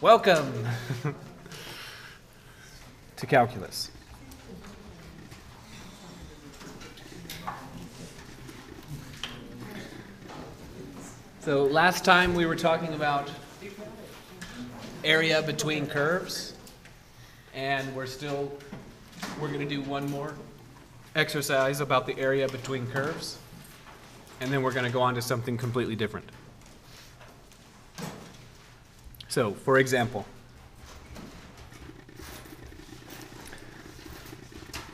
Welcome to calculus. So last time we were talking about area between curves, and we're still, we're going to do one more exercise about the area between curves, and then we're going to go on to something completely different. So, for example,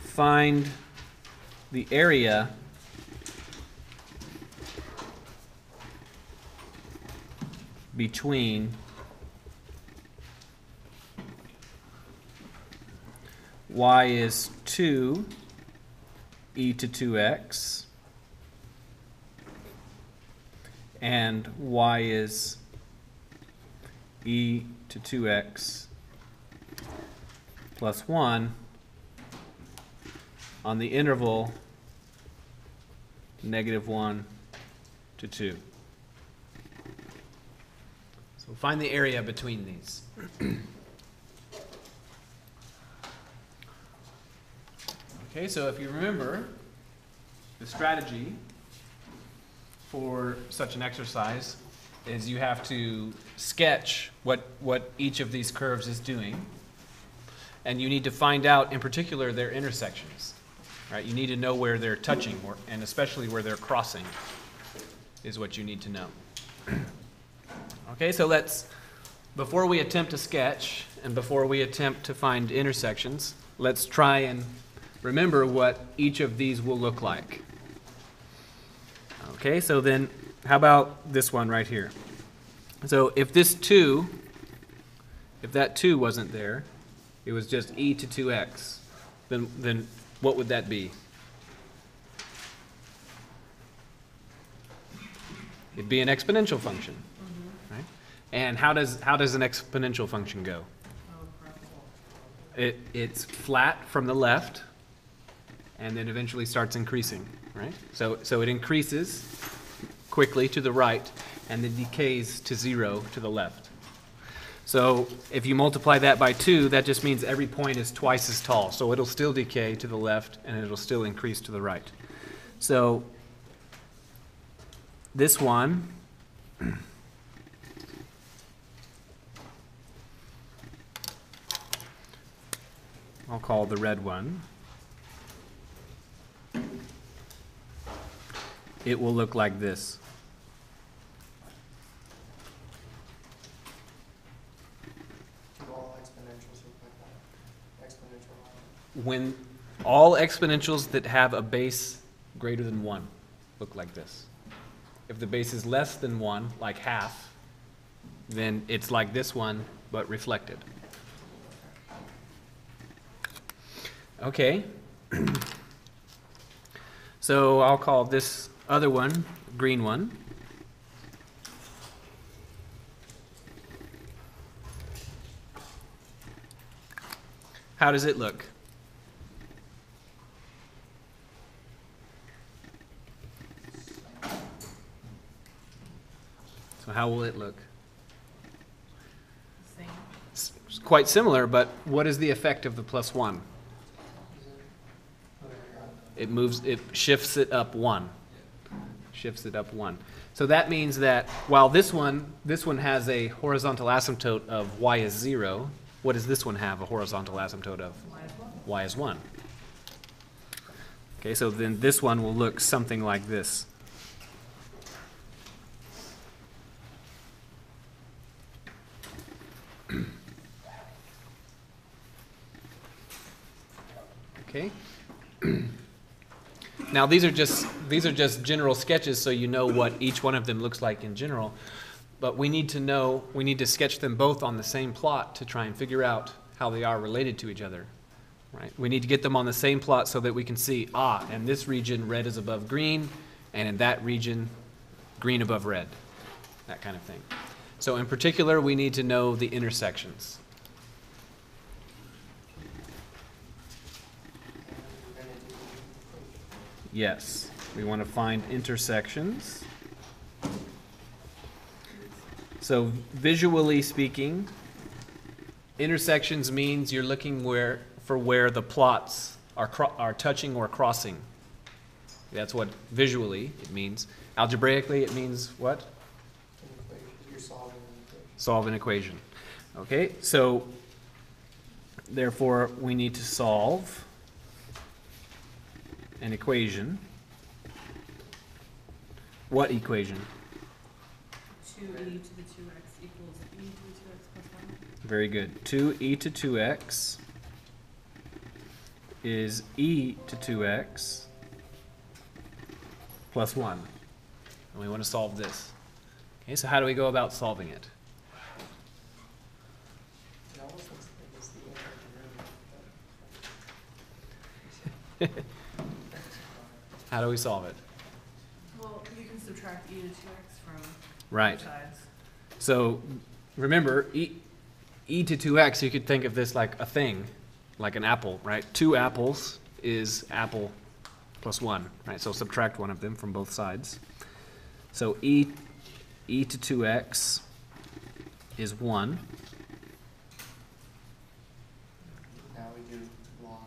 find the area between y is 2 e to 2x and y is e to 2x plus 1 on the interval negative 1 to 2. So find the area between these. okay, so if you remember, the strategy for such an exercise is you have to sketch what, what each of these curves is doing. And you need to find out, in particular, their intersections. Right? You need to know where they're touching, or, and especially where they're crossing, is what you need to know. okay, so let's, before we attempt to sketch, and before we attempt to find intersections, let's try and remember what each of these will look like. Okay, so then how about this one right here? So if this 2, if that 2 wasn't there, it was just e to 2x, then, then what would that be? It'd be an exponential function, mm-hmm. right? And how does, how does an exponential function go? It, it's flat from the left, and then eventually starts increasing, right? So, so it increases quickly to the right, and then decays to zero to the left. So if you multiply that by 2, that just means every point is twice as tall. So it'll still decay to the left, and it'll still increase to the right. So this one I'll call the red one. It will look like this. all exponentials look like that? Exponential line. When all exponentials that have a base greater than 1 look like this. If the base is less than 1, like half, then it's like this one, but reflected. Okay. so I'll call this other one green one. How does it look? So how will it look? Same. It's quite similar, but what is the effect of the plus one? It moves, it shifts it up one. Shifts it up one. So that means that while this one, this one has a horizontal asymptote of y is zero, what does this one have a horizontal asymptote of? y is 1. Okay, so then this one will look something like this. Okay? Now, these are just, these are just general sketches, so you know what each one of them looks like in general. But we need to know, we need to sketch them both on the same plot to try and figure out how they are related to each other. Right? We need to get them on the same plot so that we can see, ah, in this region, red is above green, and in that region, green above red. That kind of thing. So in particular, we need to know the intersections. Yes, we want to find intersections. So visually speaking, intersections means you're looking where, for where the plots are, are touching or crossing. That's what visually it means. Algebraically, it means what? Solve an equation. Okay, so therefore, we need to solve an equation. What equation? Two e to the two x equals e to the two x plus one. Very good. Two e to two x is e to two x plus one. And we want to solve this. Okay, so how do we go about solving it? It almost looks like it's the antiderivative. How do we solve it? Well, you can subtract e to two x from Right. both sides. So remember, e, e to 2x, you could think of this like a thing, like an apple, right? Two apples is apple plus 1, right? So subtract one of them from both sides. So e, e to 2x is 1. Now we do log.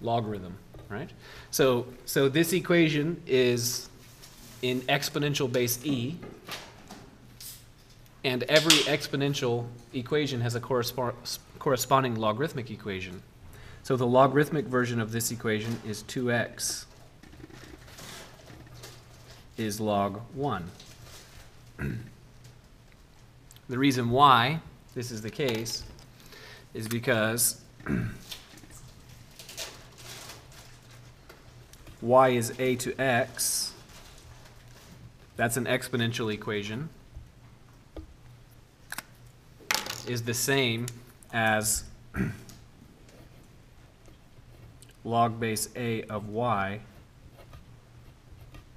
logarithm, right? So, so this equation is in exponential base e, and every exponential equation has a correspond, corresponding logarithmic equation. So the logarithmic version of this equation is 2x is log 1. The reason why this is the case is because y is a to x, that's an exponential equation, is the same as log base a of y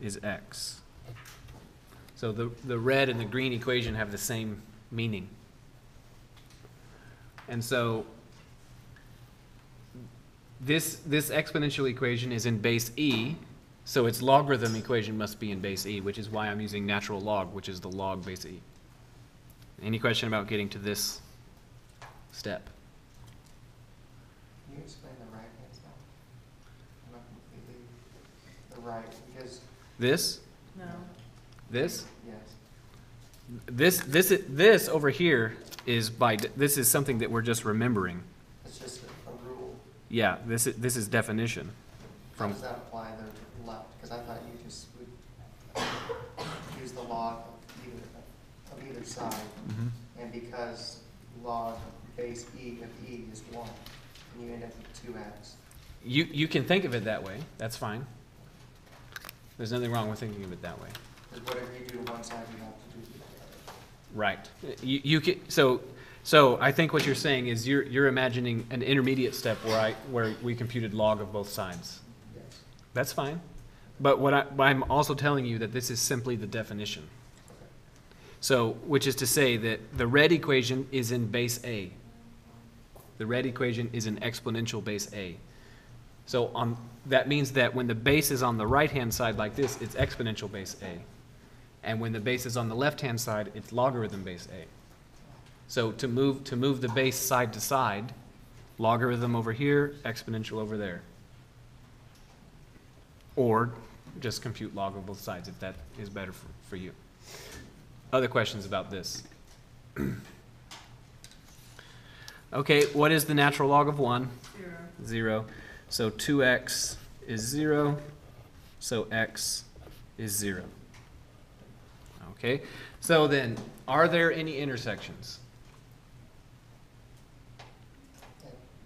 is x. So the, the red and the green equation have the same meaning. And so this, this exponential equation is in base e, so its logarithm equation must be in base e, which is why I'm using natural log, which is the log base e. Any question about getting to this step? Can you explain the right hand side? I'm Not completely, the right, because, This, No. this, yes, this, this, i- this over here is by, this is something that we're just remembering. it's just a a rule. Yeah, this is, this is definition. How From, does that apply the left? Because I thought you just would use the log of either, of either side. Mhm. And because log base e of e is one, and you end up with two x. you, you can think of it that way, that's fine. There's nothing wrong with thinking of it that way. Because whatever you do to one side, you have to do to the other. Right. You, you can, so, so I think what you're saying is you're, you're imagining an intermediate step where I, where we computed log of both sides. Yes. That's fine. But what I, I'm also telling you that this is simply the definition. So, which is to say that the red equation is in base A. The red equation is in exponential base A. So on, that means that when the base is on the right-hand side like this, it's exponential base A. And when the base is on the left-hand side, it's logarithm base A. So to move, to move the base side to side, logarithm over here, exponential over there. Or just compute log of both sides if that is better for, for you. Other questions about this? Okay, what is the natural log of one? Zero. Zero. So two x is zero, so x is zero. Okay, so then, are there any intersections?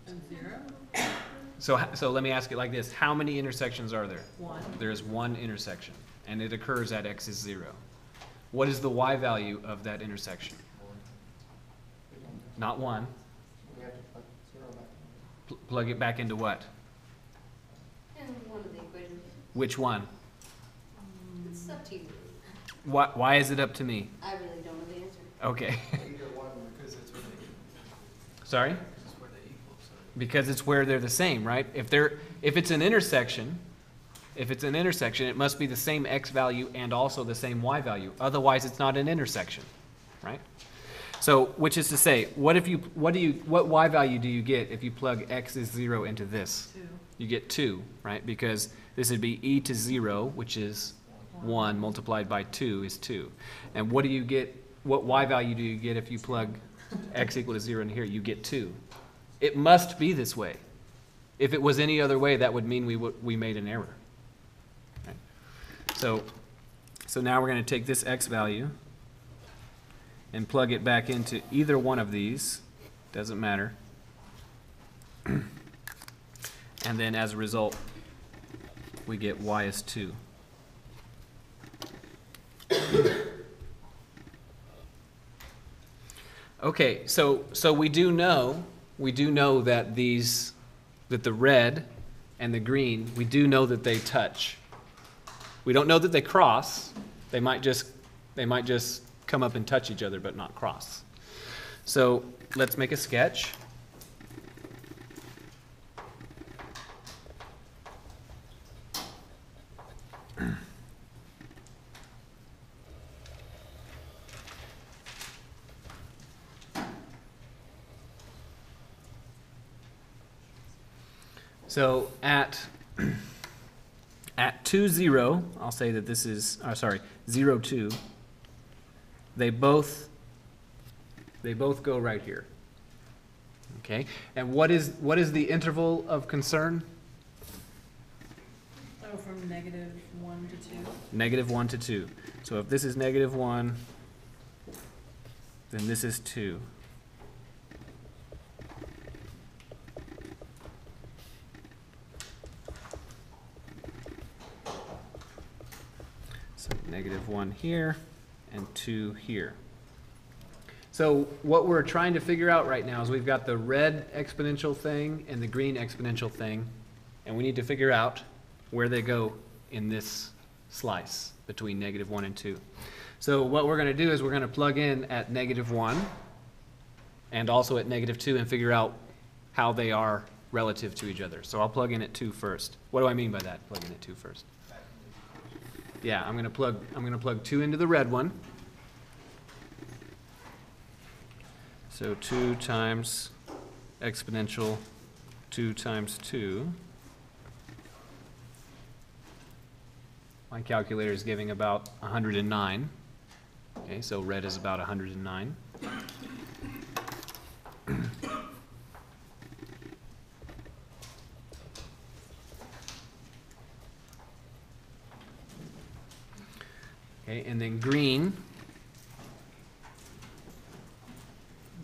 And zero? So, so let me ask it like this, how many intersections are there? One. There is one intersection, and it occurs at x is zero. What is the y value of that intersection? Don't- one. We have to put zero back. Pl- Plug it back into what? And one of the equations, Which one? it's up to you. Why, why is it up to me? I really don't know the answer. Okay, Either one, because it's where sorry? it's where they equal, so. Because it's where they're the same, right? If they're, if it's an intersection, if it's an intersection, it must be the same x value and also the same y value. Otherwise, it's not an intersection, right? So, which is to say, what if you, what do you, what y value do you get if you plug x is zero into this? Two. You get two, right? Because this would be e to zero, which is one, multiplied by two is two. And what do you get, what y value do you get if you plug x equal to zero in here? You get two. It must be this way. If it was any other way, that would mean we, would- we made an error. Right? So, so now we're gonna take this x value and plug it back into either one of these, doesn't matter. And then as a result, we get y is two. Okay, so, so we do know, we do know that these, that the red and the green, we do know that they touch. We don't know that they cross, they might just, they might just come up and touch each other but not cross. So let's make a sketch. So at, at two zero, I'll say that this is, uh, sorry, zero two, they both, they both go right here. Okay, and what is, what is the interval of concern? Oh, from negative one to two. Negative one to two. So if this is negative one, then this is two. So negative one here and two here. So what we're trying to figure out right now is we've got the red exponential thing and the green exponential thing, and we need to figure out where they go in this slice between negative one and two. So what we're gonna do is we're gonna plug in at negative one and also at negative two and figure out how they are relative to each other. So I'll plug in at two first. What do I mean by that, plug in at two first? yeah, I'm gonna plug, I'm gonna plug two into the red one. So two times exponential two times two. My calculator is giving about 109. Okay, so red is about 109. And then green.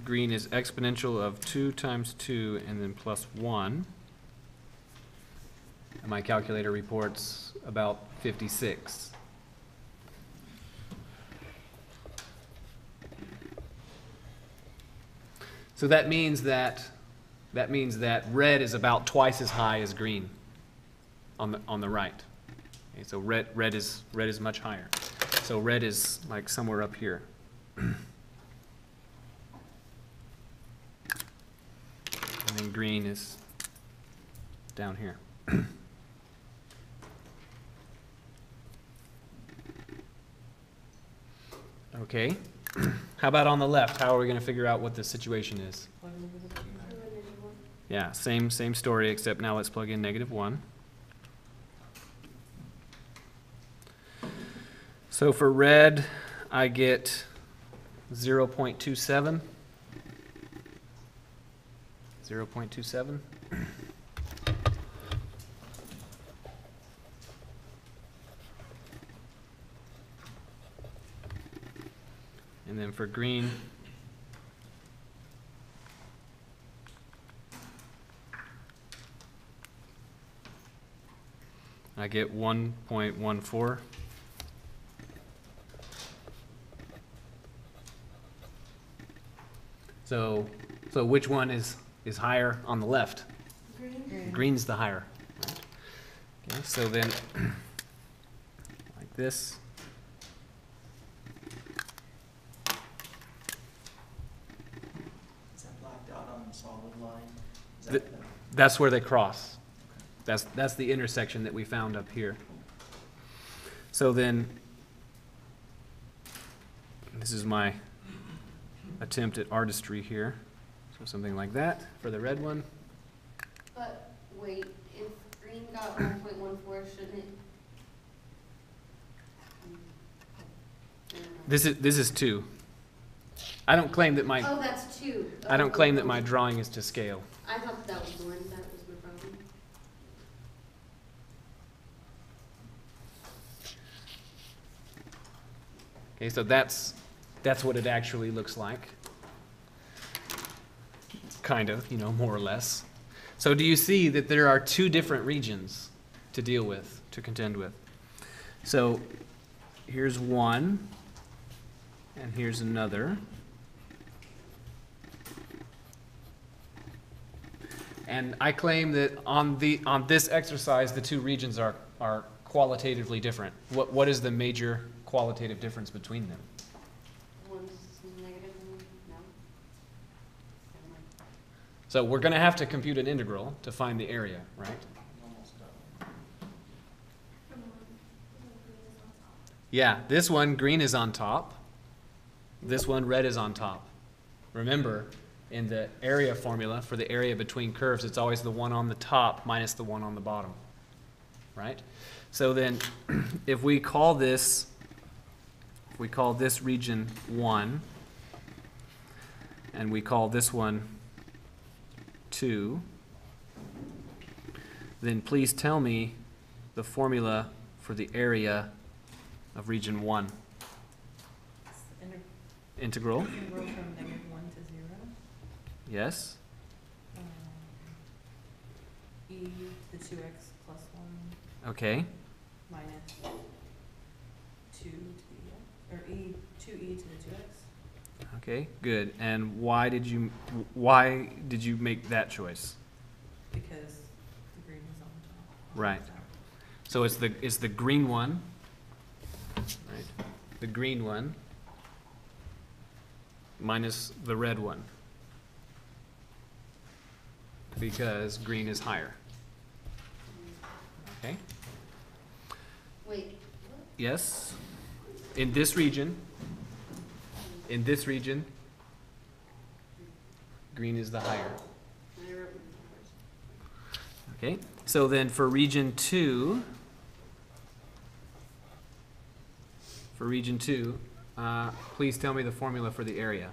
Green is exponential of two times two and then plus one. And my calculator reports about fifty-six. So that means that, that means that red is about twice as high as green on the, on the right. Okay, so red, red is, red is much higher. So red is like somewhere up here. And then green is down here. Okay, how about on the left? How are we gonna figure out what the situation is? Plug in the two. Yeah, same, same story, except now let's plug in negative one. So for red, I get 0.27. 0.27. And then for green, I get 1.14. So, so which one is, is higher on the left? Green. Green's the higher. Okay, so then, like this, Is that black dot on the solid line? Is that the- that's where they cross. That's, that's the intersection that we found up here. So then, this is my attempt at artistry here. So something like that for the red one. But wait, if green got one point one four, shouldn't it? This is, this is two. I don't claim that my, Oh, that's two. I don't claim that my drawing is to scale. I thought that was one, that was my problem. Okay, so that's, that's what it actually looks like. Kind of, you know, more or less. So do you see that there are two different regions to deal with, to contend with? So here's one, and here's another. And I claim that on the, on this exercise, the two regions are, are qualitatively different. What, what is the major qualitative difference between them? One's negative, and no? Never mind. So we're gonna have to compute an integral to find the area, right? Yeah, this one, green is on top. This one, red is on top. Remember, in the area formula, for the area between curves, it's always the one on the top minus the one on the bottom, right? So then, if we call this, we call this region one, and we call this one two, then please tell me the formula for the area of region one. Integral, Integral from negative one to zero. yes? um, E to the two x plus one Okay, minus two to the, or E, two e to the two x. okay, good. And why did you, why did you make that choice? Because the green is on top. Right. So it's the, it's the green one, right? The green one minus the red one. Because green is higher. Okay? Wait. Yes? In this region, in this region, green is the higher. Okay, so then for region two, for region two, uh, please tell me the formula for the area.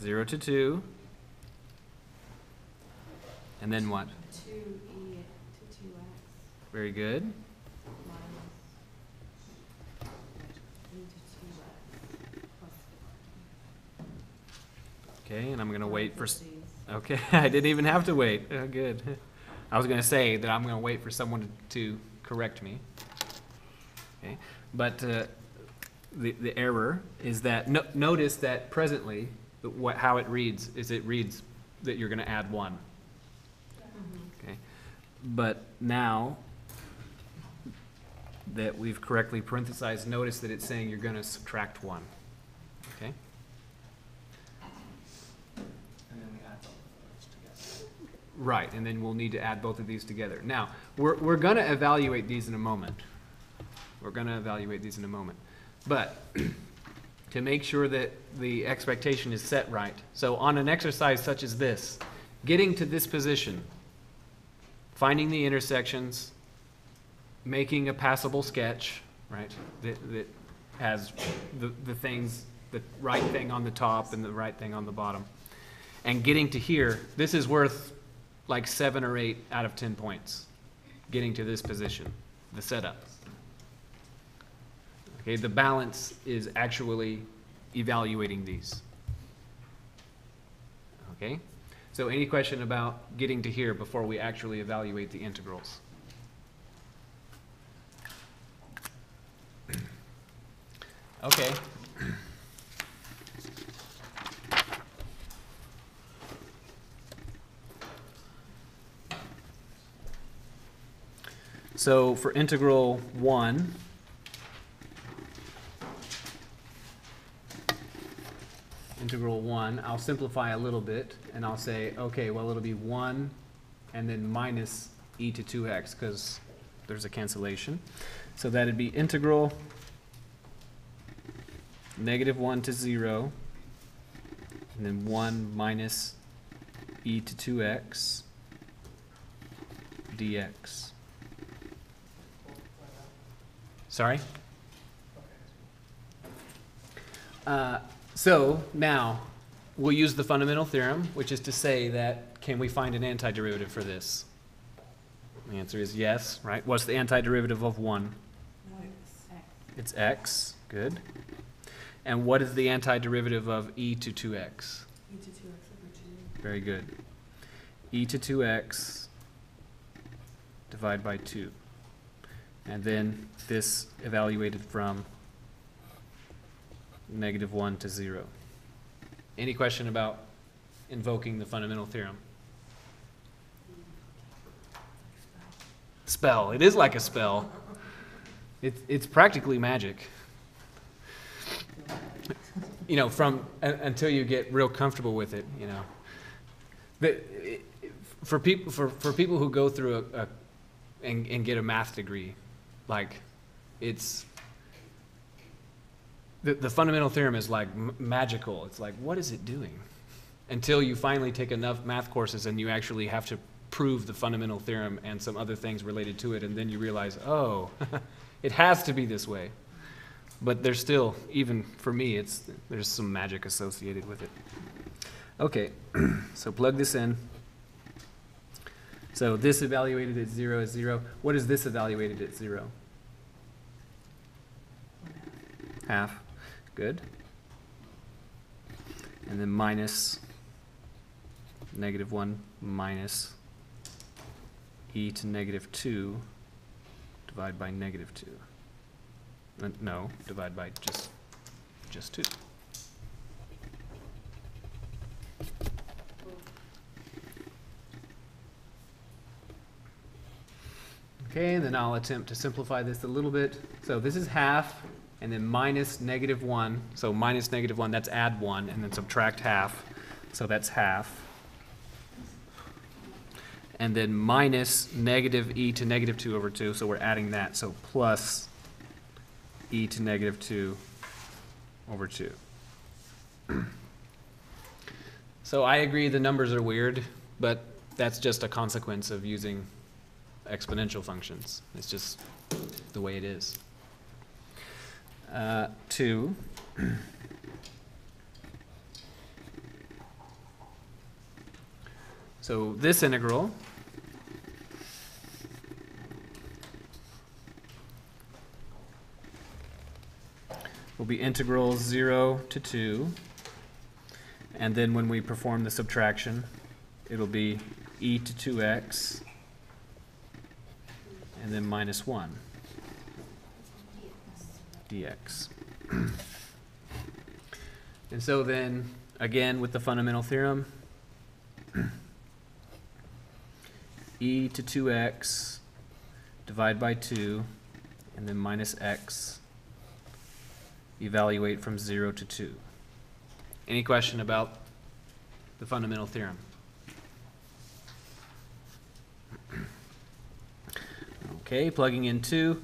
Zero to two. And then what? Two Very good. minus to two x plus Okay, and I'm gonna wait for, okay, I didn't even have to wait. Oh, good. I was gonna say that I'm gonna wait for someone to to correct me. Okay, but, uh, the, the error is that, no, notice that presently, the- what, how it reads, is it reads that you're gonna add one. Mhm. Okay, but now that we've correctly parenthesized, notice that it's saying you're gonna subtract one, okay? And then we add both of those together. Right, and then we'll need to add both of these together. Now, we're, we're gonna evaluate these in a moment. We're gonna evaluate these in a moment. But, to make sure that the expectation is set right, so on an exercise such as this, getting to this position, finding the intersections, making a passable sketch, right, that, that has the, the things, the right thing on the top and the right thing on the bottom, and getting to here, this is worth like seven or eight out of ten points, getting to this position, the setup. Okay, the balance is actually evaluating these. Okay, so any question about getting to here before we actually evaluate the integrals? Okay. So for integral one, integral one, I'll simplify a little bit and I'll say, okay, well, it'll be one and then minus e to two x, because there's a cancellation. So that'd be integral negative one to zero, and then one minus e to two x dx. Sorry? Uh, So now, we'll use the fundamental theorem, which is to say that, can we find an antiderivative for this? The answer is yes, right? What's the antiderivative of one? No, it's X. It's x, good. And what is the antiderivative of e to 2x? E to two X over two. Very good. e to 2x divided by 2. And then this evaluated from negative 1 to 0. Any question about invoking the fundamental theorem? Spell. It is like a spell. It's, it's practically magic. You know, from, un- until you get real comfortable with it, you know. But i- for people, for, for people who go through a, a, and, and get a math degree, like, it's, the, the fundamental theorem is like magical. It's like, what is it doing? Until you finally take enough math courses and you actually have to prove the fundamental theorem and some other things related to it, and then you realize, oh, it has to be this way. But there's still, even for me, it's, there's some magic associated with it. Okay, so plug this in. So this evaluated at zero is zero. What is this evaluated at zero? Half. Good. And then minus negative one minus e to negative two divided by negative two. Uh, No, divide by just, just two. Okay, and then I'll attempt to simplify this a little bit. So this is half, and then minus negative one, so minus negative one, that's add one, and then subtract half, so that's half. And then minus negative e to negative two over two, so we're adding that, so plus e to negative two over two. So I agree the numbers are weird, but that's just a consequence of using exponential functions. It's just the way it is. Uh, two. So this integral will be integral zero to two. And then when we perform the subtraction, it'll be e to two x and then minus one dx. And so then, again, with the fundamental theorem, e to two x divide by two, and then minus x, evaluate from zero to two. Any question about the fundamental theorem? Okay, plugging in two,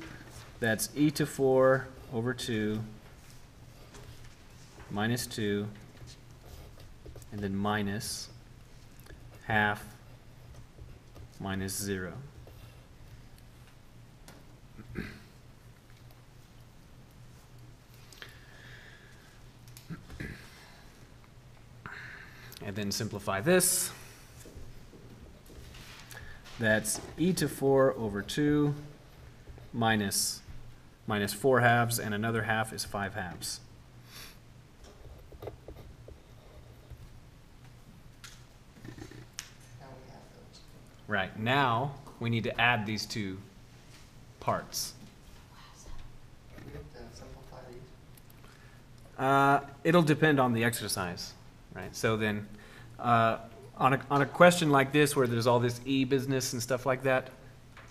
that's e to four over two minus two, and then minus half minus zero. And then simplify this. That's e to four over two minus, minus four halves, and another half is five halves. Now we have those. Right, now, we need to add these two parts. Do we have to simplify these? Uh, it'll depend on the exercise, right? So then, uh, on a, on a question like this where there's all this e-business and stuff like that,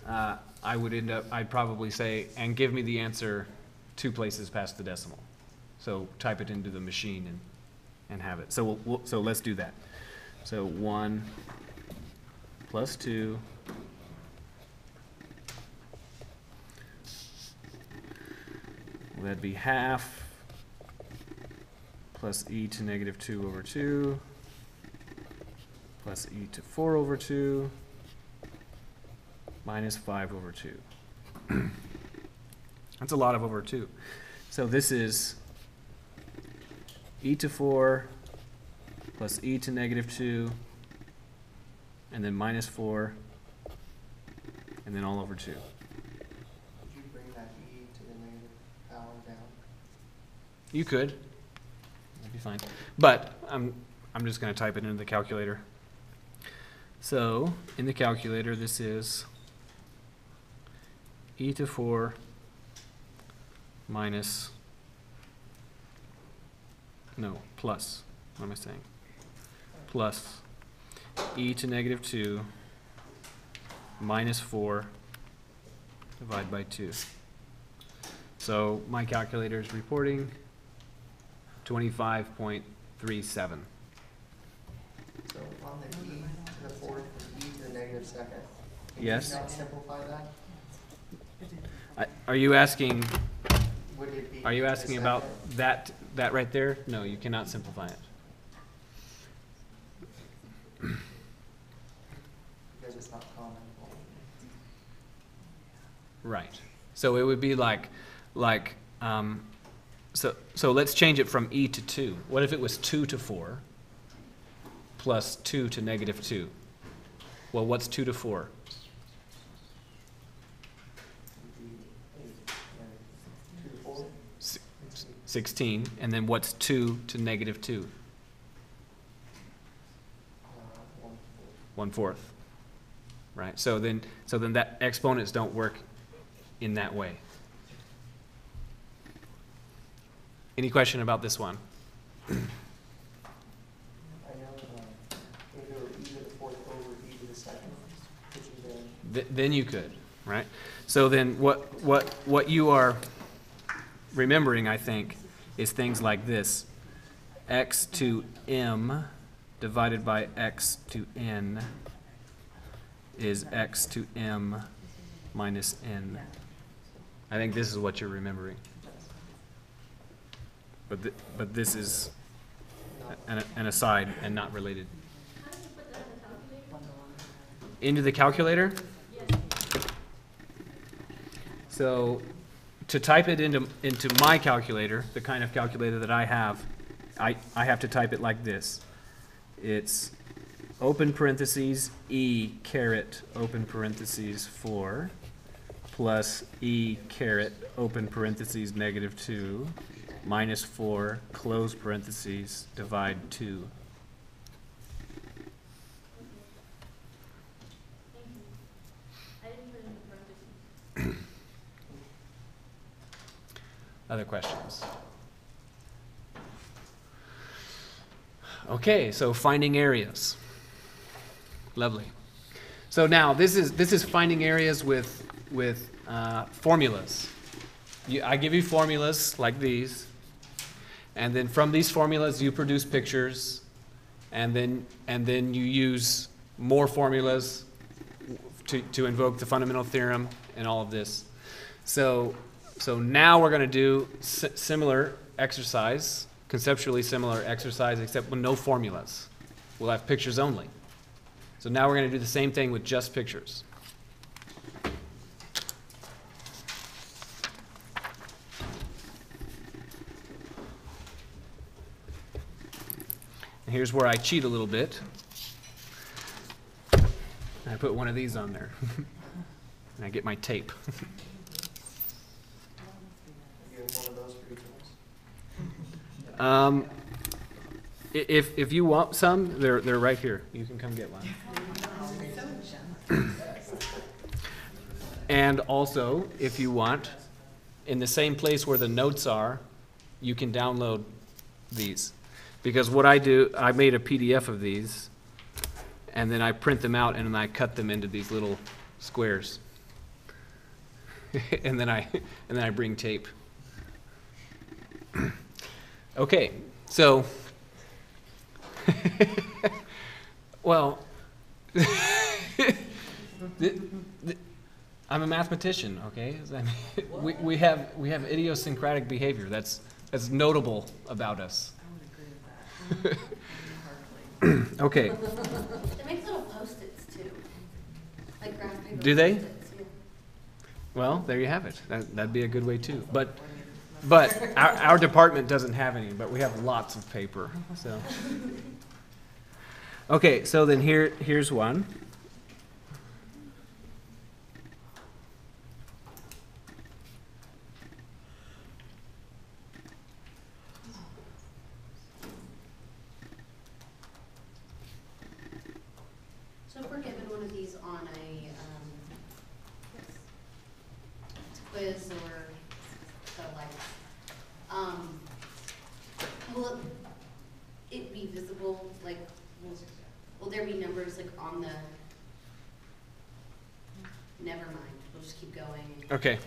uh, I would end up, I'd probably say, and give me the answer two places past the decimal. So type it into the machine and, and have it. So, we'll, we'll, so let's do that. So 1 plus 2 that'd be half plus e to negative two over two plus e to four over two minus five over two. That's a lot of over two. So this is e to four plus e to negative two and then minus four and then all over two. Would you bring that e to the negative power down? You could. That'd be fine. But I'm, I'm just gonna type it into the calculator. So, in the calculator, this is e to four minus, no, plus, what am I saying? Plus e to negative two minus four divided by two. So my calculator is reporting twenty-five point three seven. So on the e to the fourth, e to the negative second. can you Yes. not simplify that? Are you asking, Would it be? are you the asking about second? that, that right there? No, you cannot simplify it. Because it's not common. Right. So it would be like, like, um, so, so let's change it from E to two. What if it was two to four plus two to negative two? Well, what's two to four? Would be eight, and then what's two to negative two? Uh, one, One fourth. Right, so then, so then that exponents don't work in that way. Any question about this one? Then you could, right? So then what, what, what you are remembering, I think, is things like this. x to m divided by x to n is x to m minus n. I think this is what you're remembering. But, th- but this is an, an aside and not related. Into the calculator? So, to type it into, into my calculator, the kind of calculator that I have, I, I have to type it like this. It's open parentheses, E caret, open parentheses, four, plus E caret, open parentheses, negative two, minus four, close parentheses, divide two. Other questions? Okay, so finding areas. Lovely. So now, this is, this is finding areas with, with uh, formulas. You, I give you formulas like these, and then from these formulas, you produce pictures, and then, and then you use more formulas to, to invoke the fundamental theorem and all of this. So, so now we're going to do si- similar exercise, conceptually similar exercise, except with no formulas. We'll have pictures only. So now we're going to do the same thing with just pictures. And here's where I cheat a little bit. I put one of these on there. and I get my tape. Um, if, if you want some, they're, they're right here. You can come get one. And also, if you want, in the same place where the notes are, you can download these. Because what I do, I made a PDF of these, and then I print them out and then I cut them into these little squares. And then I, and then I bring tape. Okay, so, well, I'm a mathematician, okay? We, we have, we have idiosyncratic behavior. That's, that's notable about us. I would agree with that. Hardly. Okay, They make little post-its too, like graph paper. Do they? Post-its, yeah. well, there you have it. That, that'd be a good way too. But, but our, our department doesn't have any, but we have lots of paper, so. Okay, so then here, here's one. So if we're given one of these on a, um, quiz or the like, um, will it be visible, like, will, will there be numbers like on the? Never mind, we'll just keep going. Okay.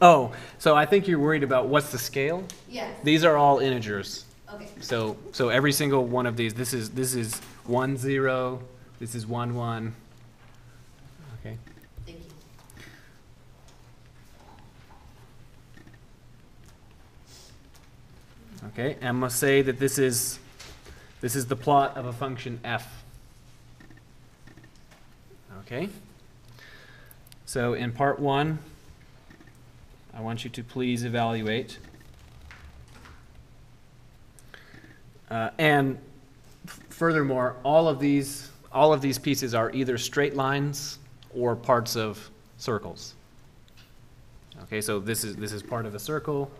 Oh, so I think you're worried about what's the scale? Yes, These are all integers. okay, So, so every single one of these, this is, this is one zero, this is one one. Okay, thank you. okay, and gonna say that this is, this is the plot of a function f. Okay? So in part one, I want you to please evaluate. Uh, and furthermore, all of these, all of these pieces are either straight lines or parts of circles. Okay, so this is, this is part of a circle,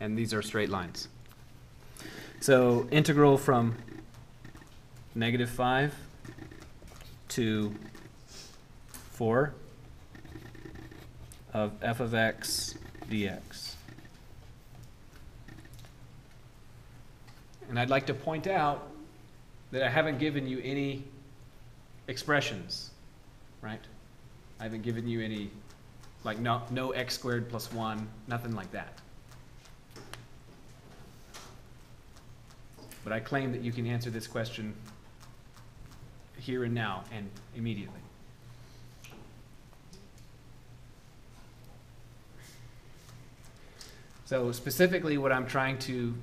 and these are straight lines. So integral from negative five to four of f of x dx. And I'd like to point out that I haven't given you any expressions, right? I haven't given you any, like, no, no x squared plus one, nothing like that. But I claim that you can answer this question here and now and immediately. So specifically, what I'm trying to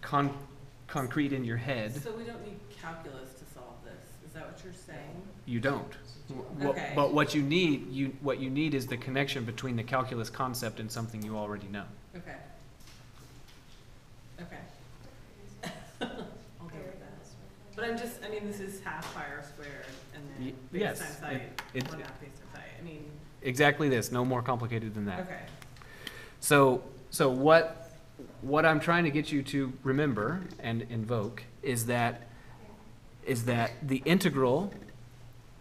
con- concrete in your head, So we don't need calculus to solve this, is that what you're saying? you don't. Wh- Okay. But what you need, you, what you need is the connection between the calculus concept and something you already know. Okay. Okay. I'll go with that. But I'm just, I mean, this is half pi r squared and Y- then base yes, times it- height, it- one half base times height, I mean, Exactly this, no more complicated than that. okay. So, so what, what I'm trying to get you to remember and invoke is that, is that the integral,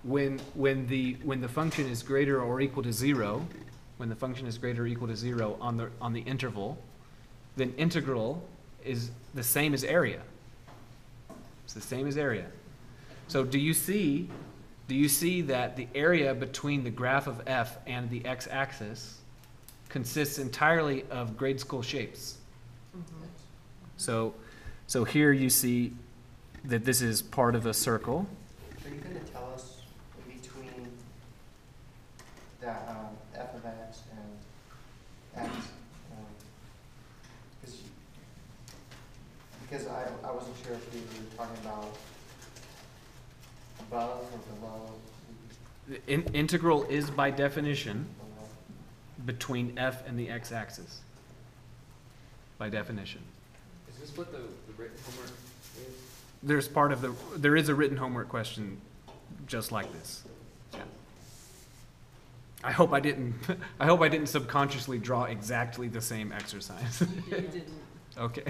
when, when the, when the function is greater or equal to zero, when the function is greater or equal to zero on the, on the interval, then integral is the same as area. It's the same as area. So do you see, do you see that the area between the graph of f and the x-axis consists entirely of grade school shapes. Mhm. So, so here you see that this is part of a circle. Are you gonna tell us between that, um, f of x and x, um, cause because I, I wasn't sure if we were talking about above or below, The in- integral is by definition below. Between f and the x-axis. By definition. Is this what the, the written homework is? There's part of the, there is a written homework question just like this. Yeah. I hope I didn't, I hope I didn't subconsciously draw exactly the same exercise. You didn't, Okay.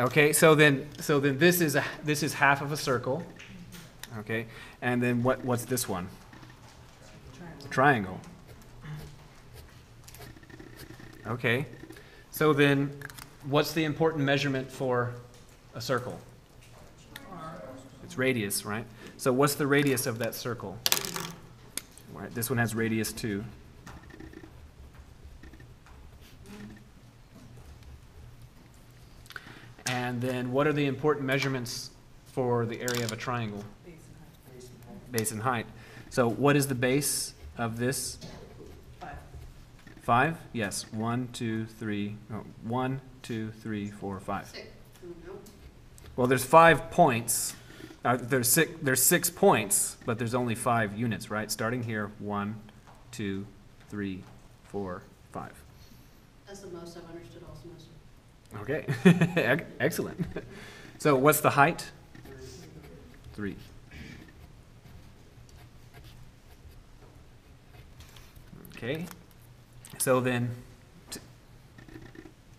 Okay, so then, so then this is, a this is half of a circle, okay? And then what, what's this one? Triangle. Okay, so then, what's the important measurement for a circle? It's radius, right? So what's the radius of that circle? Right, this one has radius two. And then what are the important measurements for the area of a triangle? Base and height. base and height. So what is the base of this? Five. Five? Yes, one, two, three, no, one, two, three, four, five. Six, Well, there's five points, uh, there's six, there's six points, but there's only five units, right? Starting here, one, two, three, four, five. that's the most I've understood all semester. Okay, excellent. So what's the height? Three. Okay, so then, t-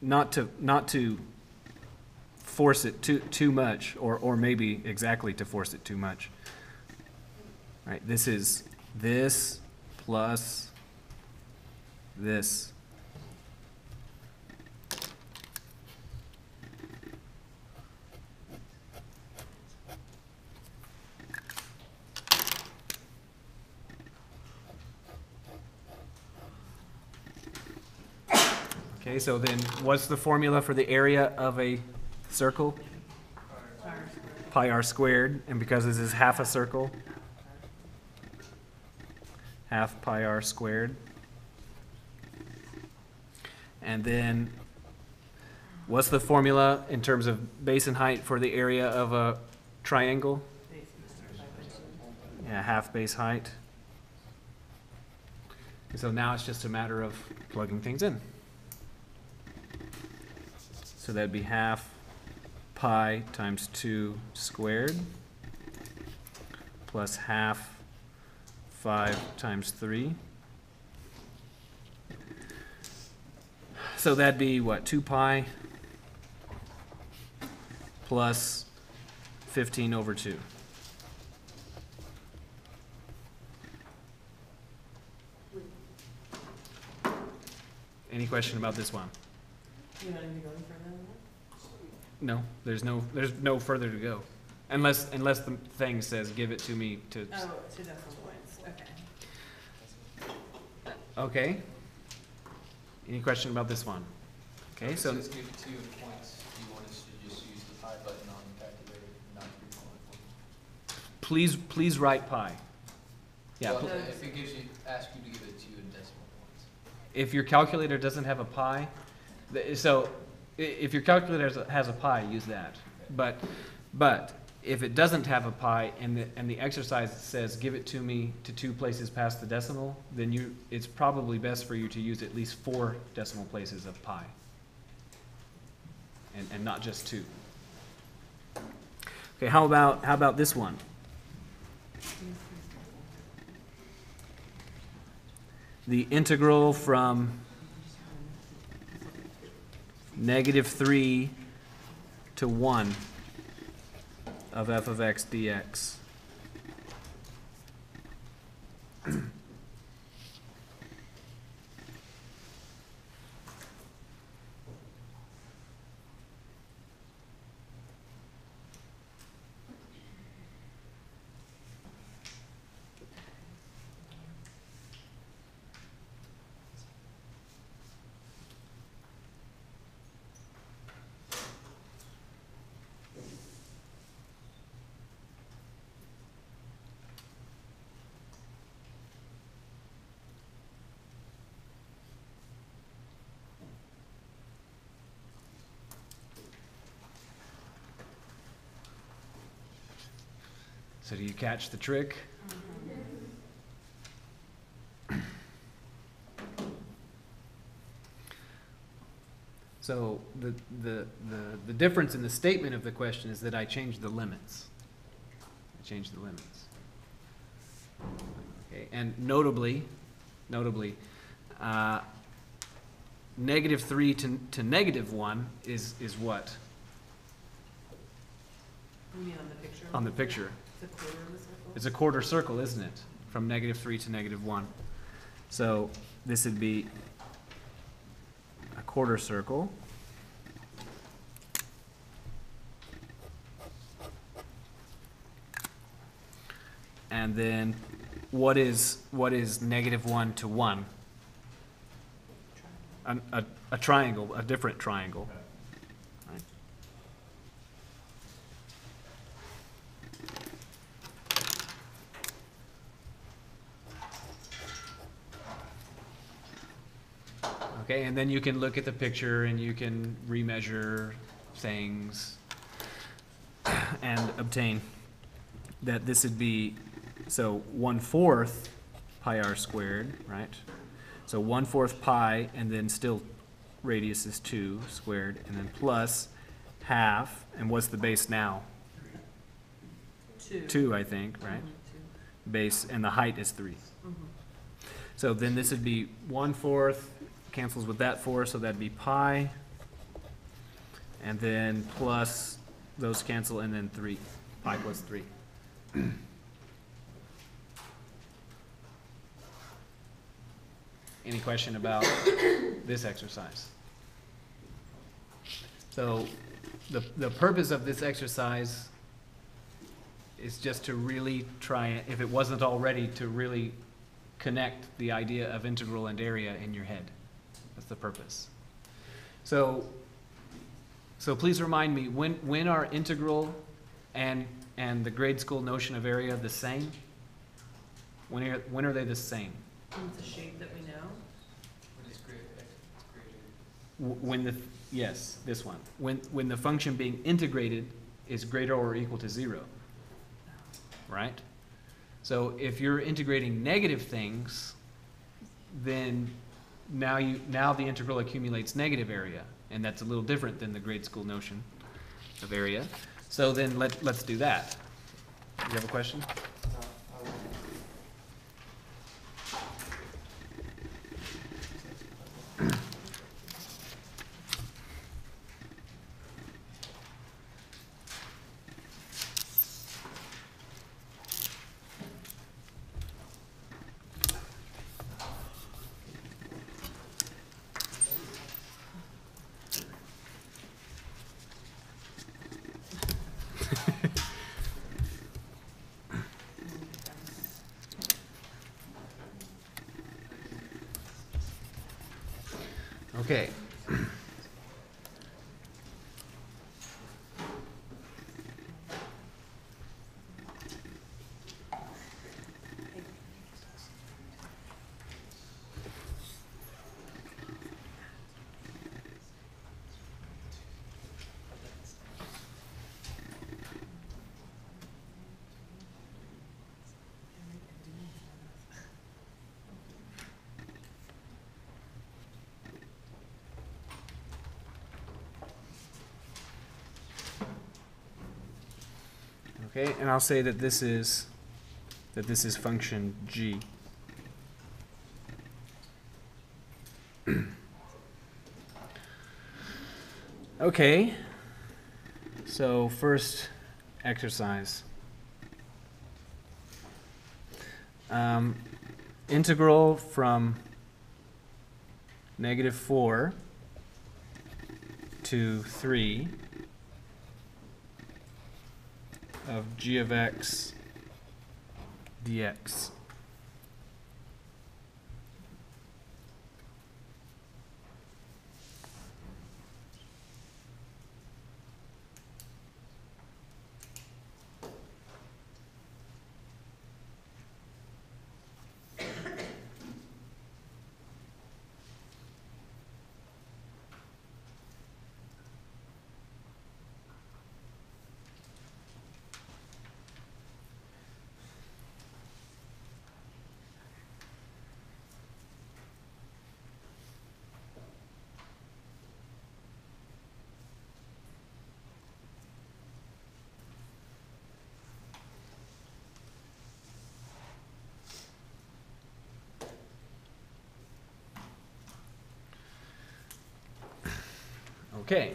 not to, not to force it too, too much, or, or maybe exactly to force it too much. Right, this is this plus this. Okay, so then what's the formula for the area of a circle? Pi r squared, and because this is half a circle, half pi r squared. And then, what's the formula in terms of base and height for the area of a triangle? Yeah, half base height. So now it's just a matter of plugging things in. So that'd be half pi times two squared plus half five times three. So that'd be what, two pi plus fifteen over two. Any question about this one? You're not even going further than that? No, there's no, there's no further to go. Unless, unless the thing says, give it to me to, Oh, two decimal points, okay. okay? Any question about this one? Okay, so, Just give two points, do you want us to just use the pi button on the calculator, not three please, please write pi. Yeah, Well, pl- if it gives you, ask you to give it to you in decimal points. if your calculator doesn't have a pi, the- so, i- if your calculator has a- pi, use that. But, but if it doesn't have a pi and the, and the exercise says, give it to me to two places past the decimal, then you, it's probably best for you to use at least four decimal places of pi. And, and not just two. Okay, how about, how about this one? The integral from negative three to one of f of x dx. So do you catch the trick? So the, the, the, the difference in the statement of the question is that I changed the limits. I changed the limits. Okay, and notably, notably, uh, negative three to, to negative one is, is what You mean on the picture? on the picture? It's a quarter of a circle? It's a quarter circle, isn't it? From negative three to negative one. So this would be a quarter circle. And then what is, what is negative one to one? An- A, a triangle, a different triangle. Right. Okay, and then you can look at the picture and you can remeasure things and obtain that this would be, so one-fourth pi r squared, right? So one-fourth pi, and then still radius is two squared, and then plus half, and what's the base now? Two. Two, I think, right? Mhm, Base, and the height is three. two. Mhm. So then this would be one-fourth, cancels with that four, so that'd be pi. And then plus, those cancel, and then three, pi plus three. Any question about this exercise? So, the, the purpose of this exercise is just to really try, if it wasn't already, to really connect the idea of integral and area in your head. That's the purpose. So, so please remind me, when, when are integral and, and the grade school notion of area the same? When are, when are they the same? And It's a shape that we know. What is greater, greater? When the, yes, this one. When, when the function being integrated is greater or equal to zero, right? So if you're integrating negative things, then now you, now the integral accumulates negative area, and that's a little different than the grade school notion of area. So then let, let's do that. You have a question? No, um, Okay. Okay, and I'll say that this is, that this is function g. Okay, so first exercise. Um, integral from negative four to three of g of x dx. Okay.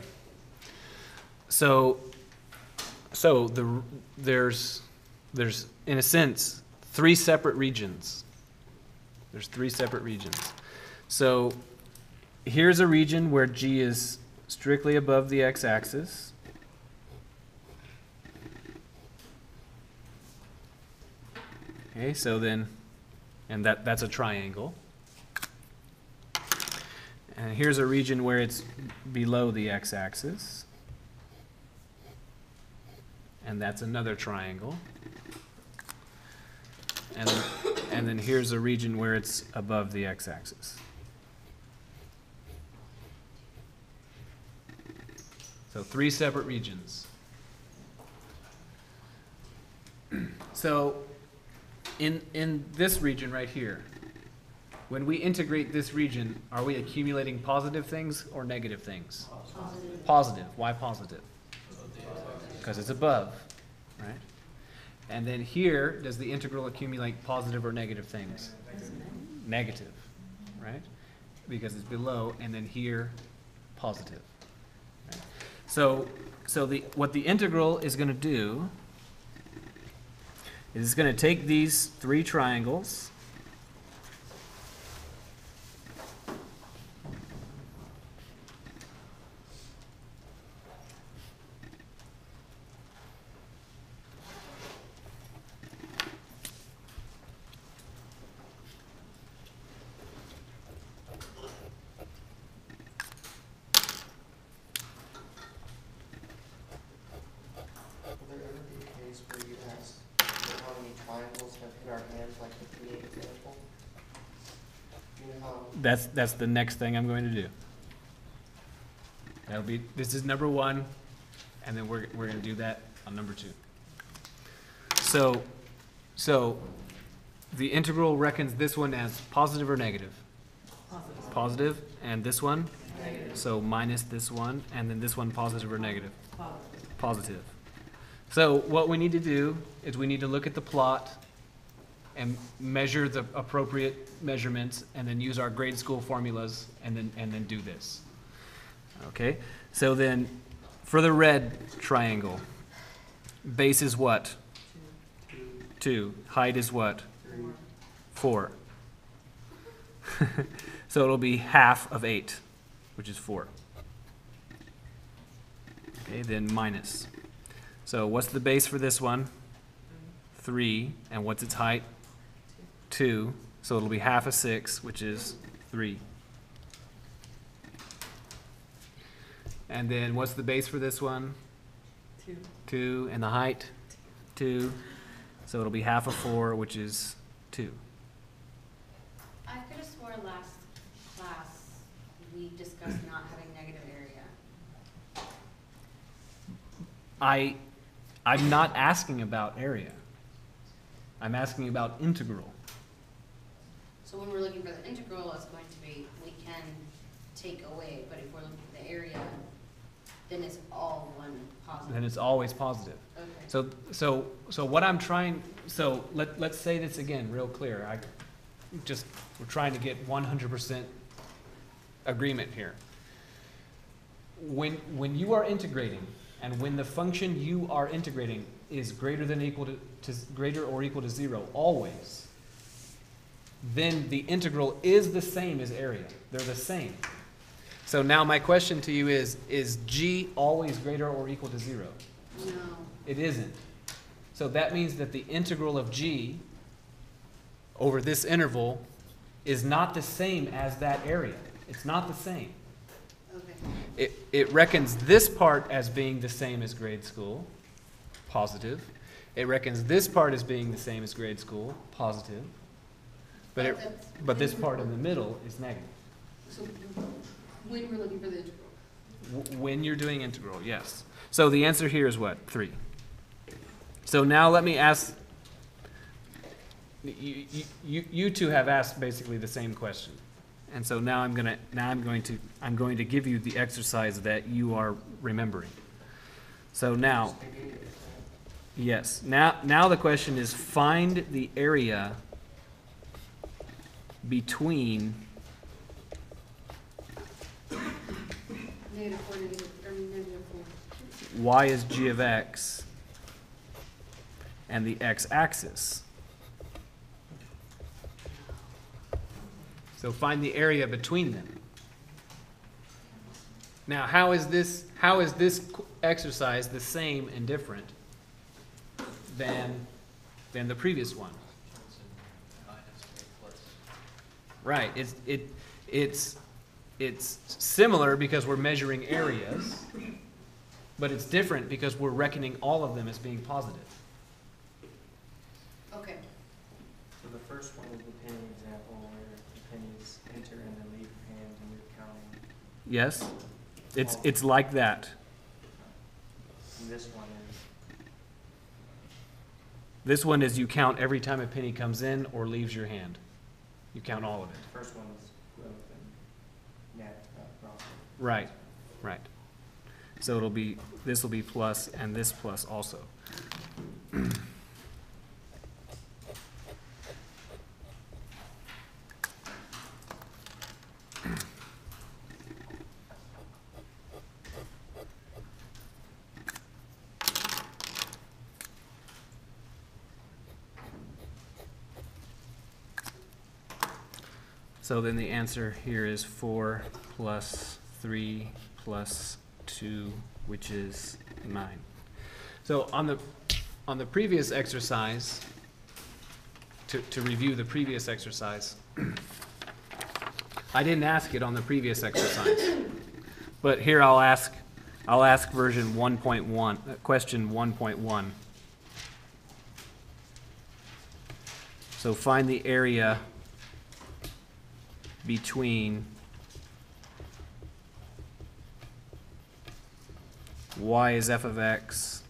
So, so the, there's, there's, in a sense, three separate regions. There's three separate regions. So here's a region where G is strictly above the x-axis. Okay, so then, and that, that's a triangle. And here's a region where it's below the x-axis. And that's another triangle. And, and then here's a region where it's above the x-axis. So three separate regions. so in, in this region right here, when we integrate this region, are we accumulating positive things or negative things? Positive. Positive. Why positive? Because it's above, right? And then here, does the integral accumulate positive or negative things? Negative, right? Because it's below, and then here, positive. right? So, so the, what the integral is gonna do is it's gonna take these three triangles, Will there ever be a case where you ask how many triangles have hit our hands, like the three eight example? You know how, That's, the next thing I'm going to do. That'll be, this is number one, and then we're, we're gonna do that on number two. So, so, the integral reckons this one as positive or negative? Positive. Positive, and this one, Negative. so minus this one, and then this one positive or negative? Positive. Positive. So what we need to do is we need to look at the plot and measure the appropriate measurements and then use our grade school formulas and then, and then do this. Okay, so then for the red triangle, base is what? Two. two. Height is what? three, Four. So it'll be half of eight, which is four. Okay, then minus. So what's the base for this one? Three, and what's its height? Two, so it'll be half of six, which is three. And then what's the base for this one? Two. Two, and the height? Two, so it'll be half of four, which is two. I could have sworn last class, we discussed not having negative area. I, I'm not asking about area. I'm asking about integral. So when we're looking for the integral, it's going to be, we can take away, but if we're looking for the area, then it's all one positive. Then it's always positive. Okay. So, so, so what I'm trying, so let, let's say this again, real clear. I just, we're trying to get one hundred percent agreement here. When, when you are integrating, and when the function you are integrating is greater than equal to, to, greater or equal to zero, always, then the integral is the same as area. They're the same. So now my question to you is, is g always greater or equal to zero? No, It isn't. So that means that the integral of g over this interval is not the same as that area. It's not the same. okay. It, it reckons this part as being the same as grade school, positive. It reckons this part as being the same as grade school, positive. But it, that's- but this part in the middle is negative. So when we're looking for the integral, W- When you're doing integral, yes. So the answer here is what? Three. So now let me ask, you, you- you, you two have asked basically the same question. And so now I'm gonna, now I'm going to, I'm going to give you the exercise that you are remembering. So now, just negative, right? yes, now, now the question is find the area between y is g of x and the x-axis. So find the area between them. Now, how is this, how is this exercise the same and different than, than the previous one? Johnson minus or plus. Right, it's, it, it's, it's similar because we're measuring areas, but it's different because we're reckoning all of them as being positive. Okay, So the first one is the penny example where the pennies enter and then leave your hand and you're counting. Yes? It's, it's like that. this one is. This one is you count every time a penny comes in or leaves your hand. You count all of it. The first one is growth and net uh, profit. Right, right. So it'll be, this will be plus and this plus also. So then the answer here is four plus three plus two, which is nine. So on the, on the previous exercise, to, to review the previous exercise, I didn't ask it on the previous exercise. But here I'll ask, I'll ask version one point one, uh, question one point one. So find the area between y is f of x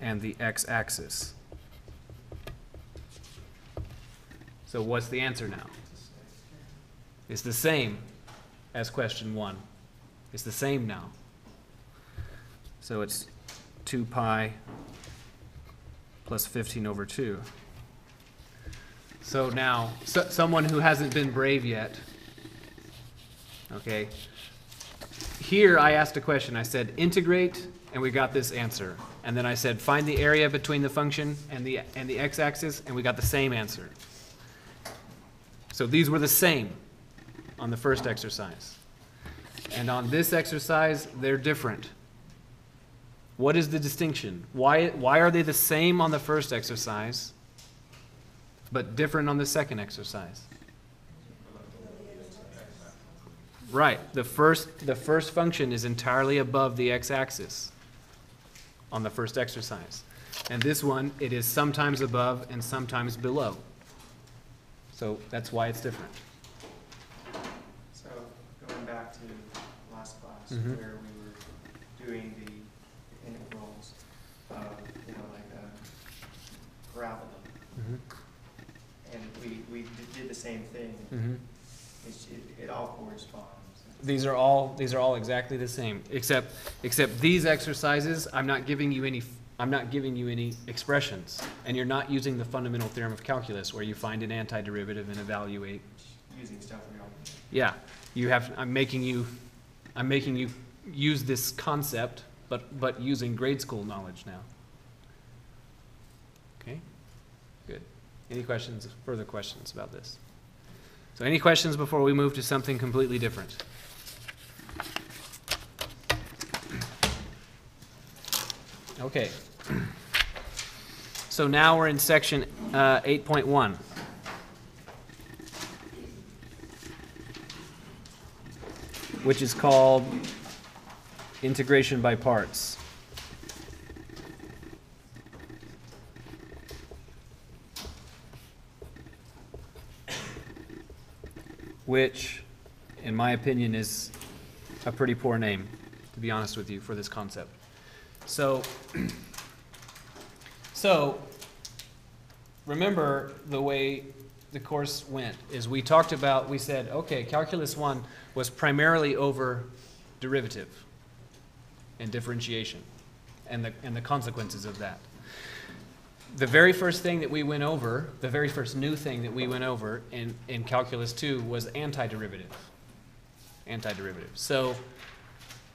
and the x-axis. So what's the answer now? It's the same as question one. It's the same now. So it's two pi plus fifteen over two. So now, so, someone who hasn't been brave yet, okay? Here, I asked a question. I said, integrate, and we got this answer. And then I said, find the area between the function and the, and the x-axis, and we got the same answer. So these were the same on the first exercise. And on this exercise, they're different. What is the distinction? Why, why are they the same on the first exercise, but different on the second exercise? Right, the first, the first function is entirely above the x-axis on the first exercise. And this one, it is sometimes above and sometimes below. So that's why it's different. So going back to last class Mhm. where we were doing the integrals of, you know, like a parabola. And we, we d- did the same thing. Mhm. It's, it, it all corresponds. These are all, these are all exactly the same, except, except these exercises, I'm not giving you any, I'm not giving you any expressions. And you're not using the fundamental theorem of calculus where you find an antiderivative and evaluate. Using stuff we already. Yeah, you have, I'm making you, I'm making you use this concept, but, but using grade school knowledge now. Okay, good. Any questions, further questions about this? So any questions before we move to something completely different? Okay. So now we're in section uh, 8.1. Which is called integration by parts. Which, in my opinion, is a pretty poor name, to be honest with you, for this concept. So, so, remember the way the course went, is we talked about, we said, okay, calculus one was primarily over derivative and differentiation and the, and the consequences of that. The very first thing that we went over, the very first new thing that we went over in, in calculus two was antiderivative. Antiderivative. So,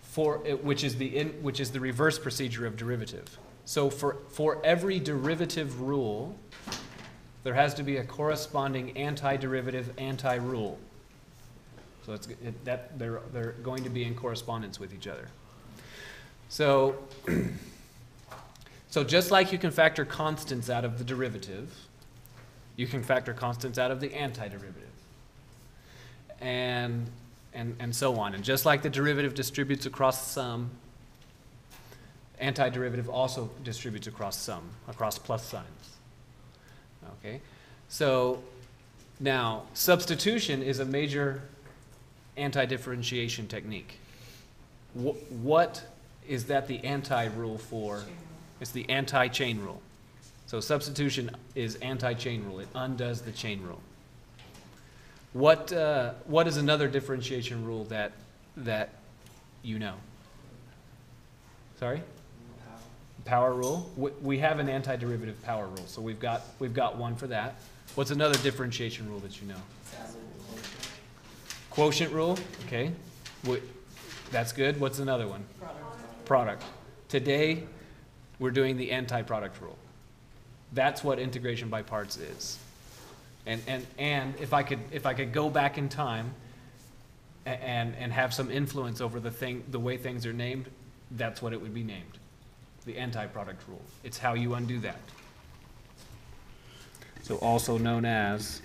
for, which is the, in, which is the reverse procedure of derivative. So for, for every derivative rule, there has to be a corresponding antiderivative anti-rule. So it's, it, that, they're, they're going to be in correspondence with each other. So, so just like you can factor constants out of the derivative, you can factor constants out of the antiderivative. And, and, and so on. And just like the derivative distributes across sum, antiderivative also distributes across sum, across plus signs. Okay? So now, substitution is a major anti-differentiation technique. Wh- What is that the anti-rule for? It's the anti-chain rule. So substitution is anti-chain rule. It undoes the chain rule. What, uh, what is another differentiation rule that, that you know? Sorry? Power rule? We, we have an antiderivative power rule, so we've got, we've got one for that. What's another differentiation rule that you know? Quotient rule, okay. Wh- That's good. What's another one? Product. Product. Today, we're doing the anti-product rule. That's what integration by parts is. And, and, and if I could, if I could go back in time and, and have some influence over the thing, the way things are named, that's what it would be named. The anti-product rule. It's how you undo that. So also known as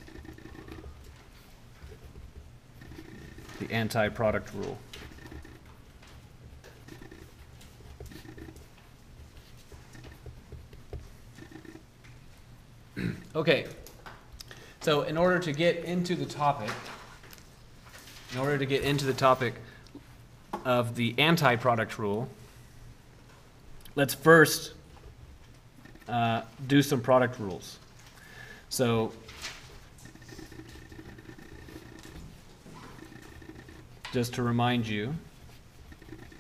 the anti-product rule. Okay, so in order to get into the topic, in order to get into the topic of the anti-product rule, let's first uh, do some product rules. So just to remind you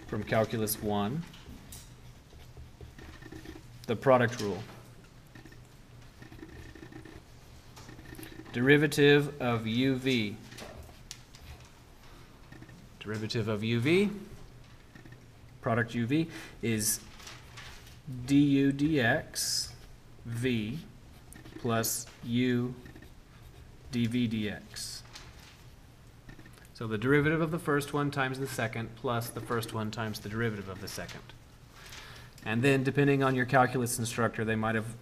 from Calculus 1, the product rule. Derivative of uv. Derivative of uv, product uv, is du dx v plus u dv dx. So the derivative of the first one times the second plus the first one times the derivative of the second. And then depending on your calculus instructor, they might have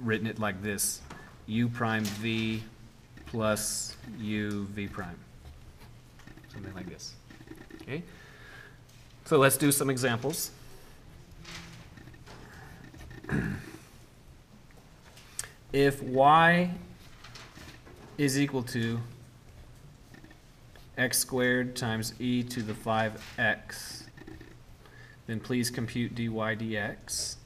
written it like this, u prime v plus u v prime. Something like this. Okay? So let's do some examples. If y is equal to x squared times e to the 5x, then please compute dy dx.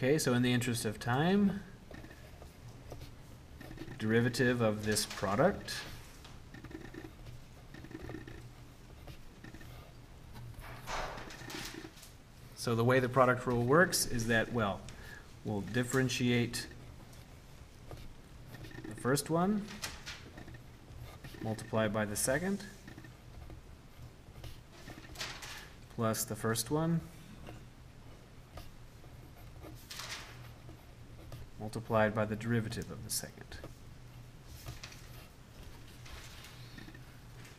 Okay, so in the interest of time, derivative of this product. So the way the product rule works is that, well, we'll differentiate the first one, multiply by the second, plus the first one, multiplied by the derivative of the second.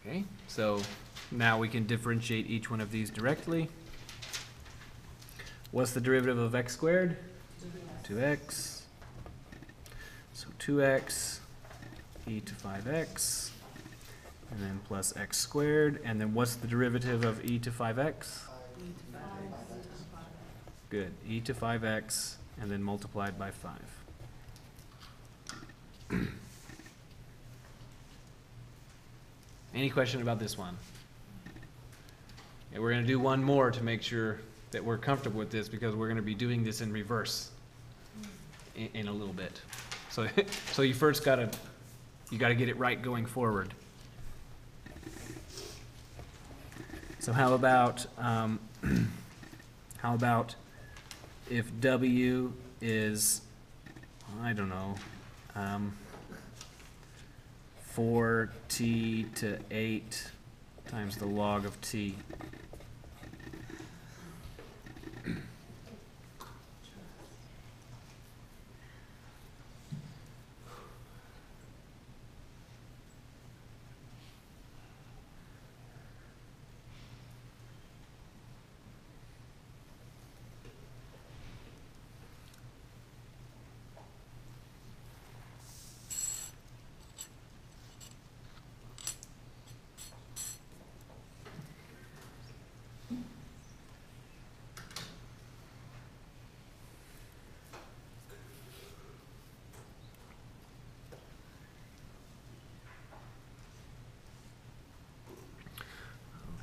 Okay, so now we can differentiate each one of these directly. What's the derivative of x squared? Two x. So two x, e to five x, and then plus x squared, and then what's the derivative of e to five x? Good, e to five x, and then multiplied by five. Any question about this one? And we're gonna do one more to make sure that we're comfortable with this, because we're gonna be doing this in reverse in, in a little bit. So, so you first gotta, you gotta get it right going forward. So how about, um, how about if W is, I don't know, um, four T to eight times the log of T?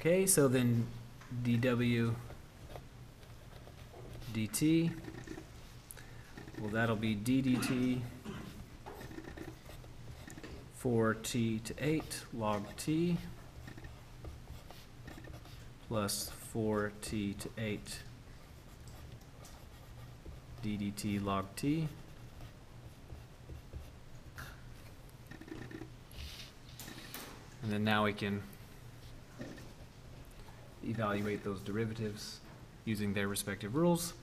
Okay, so then dw dt, well, that'll be ddt dt four t to eight log t. Plus four t to eight ddt log t. And then now we can evaluate those derivatives using their respective rules.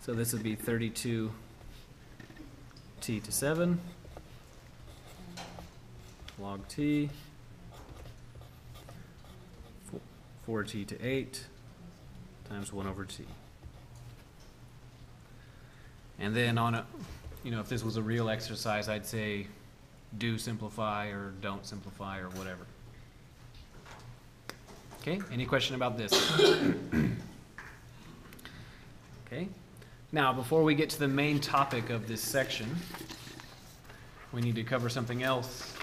So this would be thirty-two t to seven log t four t to eight times one over t. And then on a, you know, if this was a real exercise, I'd say do simplify or don't simplify or whatever. Okay, any question about this? Okay, now, before we get to the main topic of this section, we need to cover something else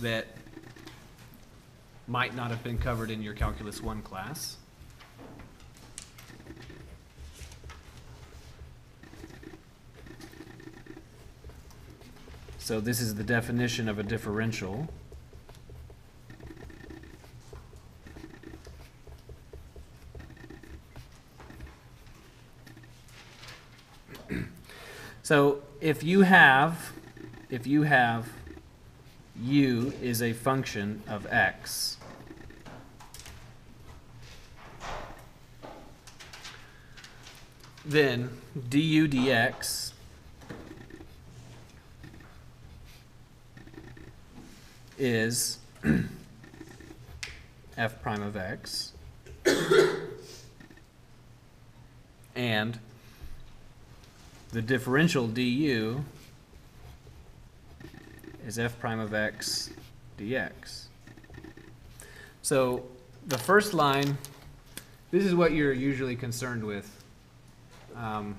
that might not have been covered in your Calculus One class. So this is the definition of a differential. So if you have, if you have u is a function of x, then du dx is f prime of x and the differential du is f prime of x dx. So the first line, this is what you're usually concerned with um,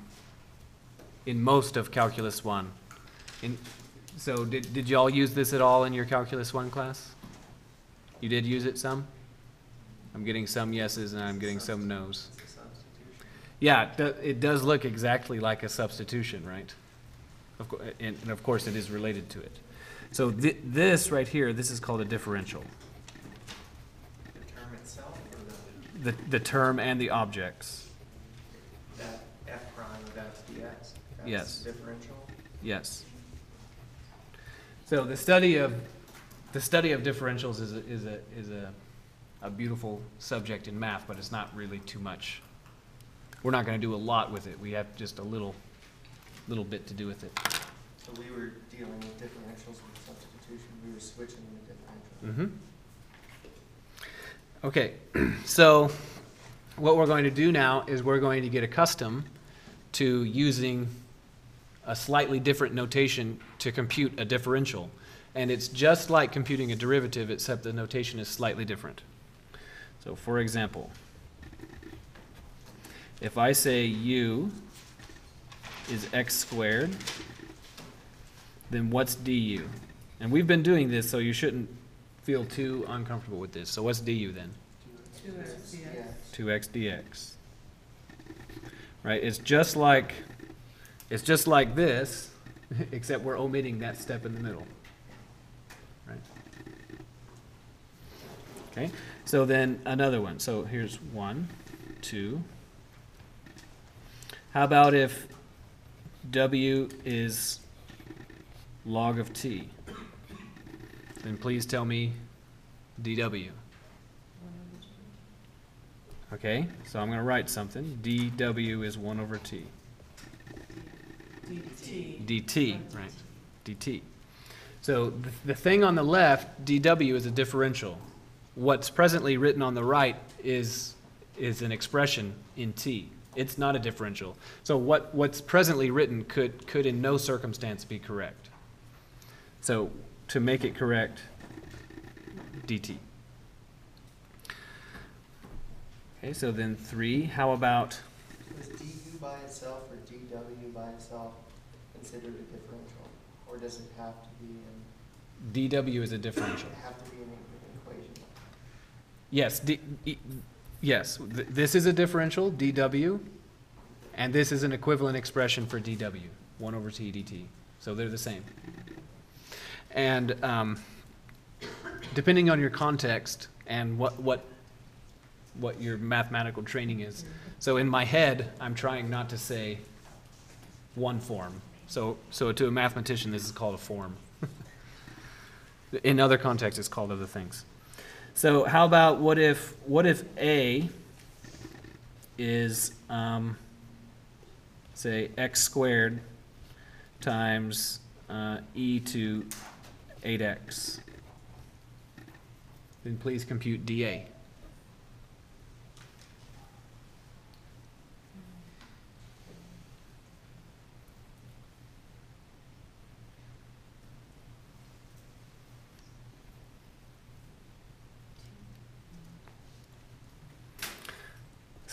in most of Calculus 1. In, so did, did y'all use this at all in your Calculus 1 class? You did use it some? I'm getting some yeses and I'm getting some nos. It's a substitution. Yeah, it do- it does look exactly like a substitution, right? Of cour- and, and of course it is related to it. So thi- this right here, this is called a differential. The term itself or the, The, the term and the objects, that f prime of x dx? That's Yes. Differential? yes. So the study of, the study of differentials is a, is a, is a, a beautiful subject in math, but it's not really too much. We're not gonna do a lot with it. We have just a little, little bit to do with it. So we were dealing with differentials with substitution, we were switching the differential. Mm-hmm. Okay, so what we're going to do now is we're going to get accustomed to using a slightly different notation to compute a differential. And it's just like computing a derivative, except the notation is slightly different. So for example, if I say u is x squared, then what's du? And we've been doing this, so you shouldn't feel too uncomfortable with this. So what's du then? Two x dx. Two x dx. Right, it's just like, it's just like this, except we're omitting that step in the middle. Right? Okay, so then another one. So here's one, two. How about if w is log of t? Then please tell me dw. Okay, so I'm gonna write something. dw is one over t. dt. dt, right, dt. So th- the thing on the left, dw is a differential. What's presently written on the right is, is an expression in t. It's not a differential. So what, what's presently written could, could in no circumstance be correct. So to make it correct, dt. Okay, so then three, how about, Was du by itself or dw by itself considered a differential? Or does it have to be in, dw is a differential. have to be in an equation? Yes, D, E- yes, th- this is a differential, dw, and this is an equivalent expression for dw, one over t dt. So they're the same. And, um, depending on your context and what, what, what your mathematical training is. So in my head, I'm trying not to say one form. So, so to a mathematician, this is called a form. In other contexts, it's called other things. So how about what if, what if A is, um, say, x squared times, uh, e to eight x? Then please compute dA.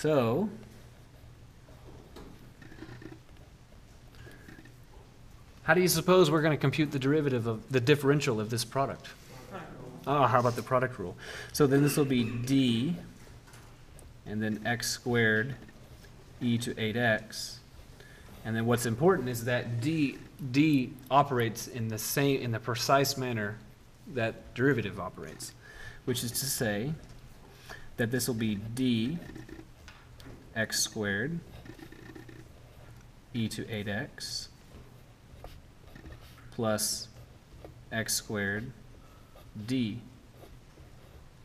So. How do you suppose we're gonna compute the derivative of, the differential of this product? Oh, how about the product rule? So then this will be d, and then x squared e to eight x. And then what's important is that d, d operates in the same, in the precise manner that derivative operates, which is to say that this will be d x squared e to eight x plus x squared d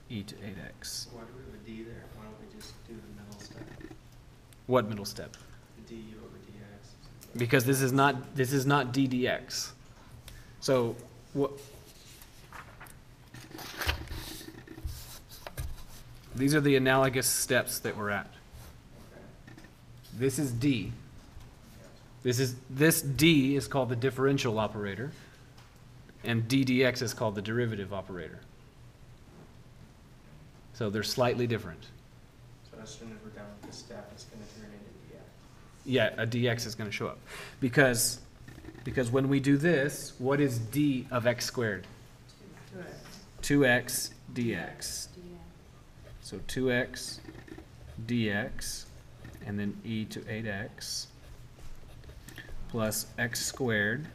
e to eight x. Why do we have a D there? Why don't we just do the middle step? What middle step? The D over DX? Because this is not, this is not d dx. So, what? These are the analogous steps that we're at. Okay. This is d. This is, this d is called the differential operator, and d dx is called the derivative operator. So they're slightly different. So as soon as we're done with this step, it's gonna turn into DX. Yeah, a dx is gonna show up. Because, because when we do this, what is d of x squared? Two X. Two x dx. So two x dx, and then e to eight x, plus x squared.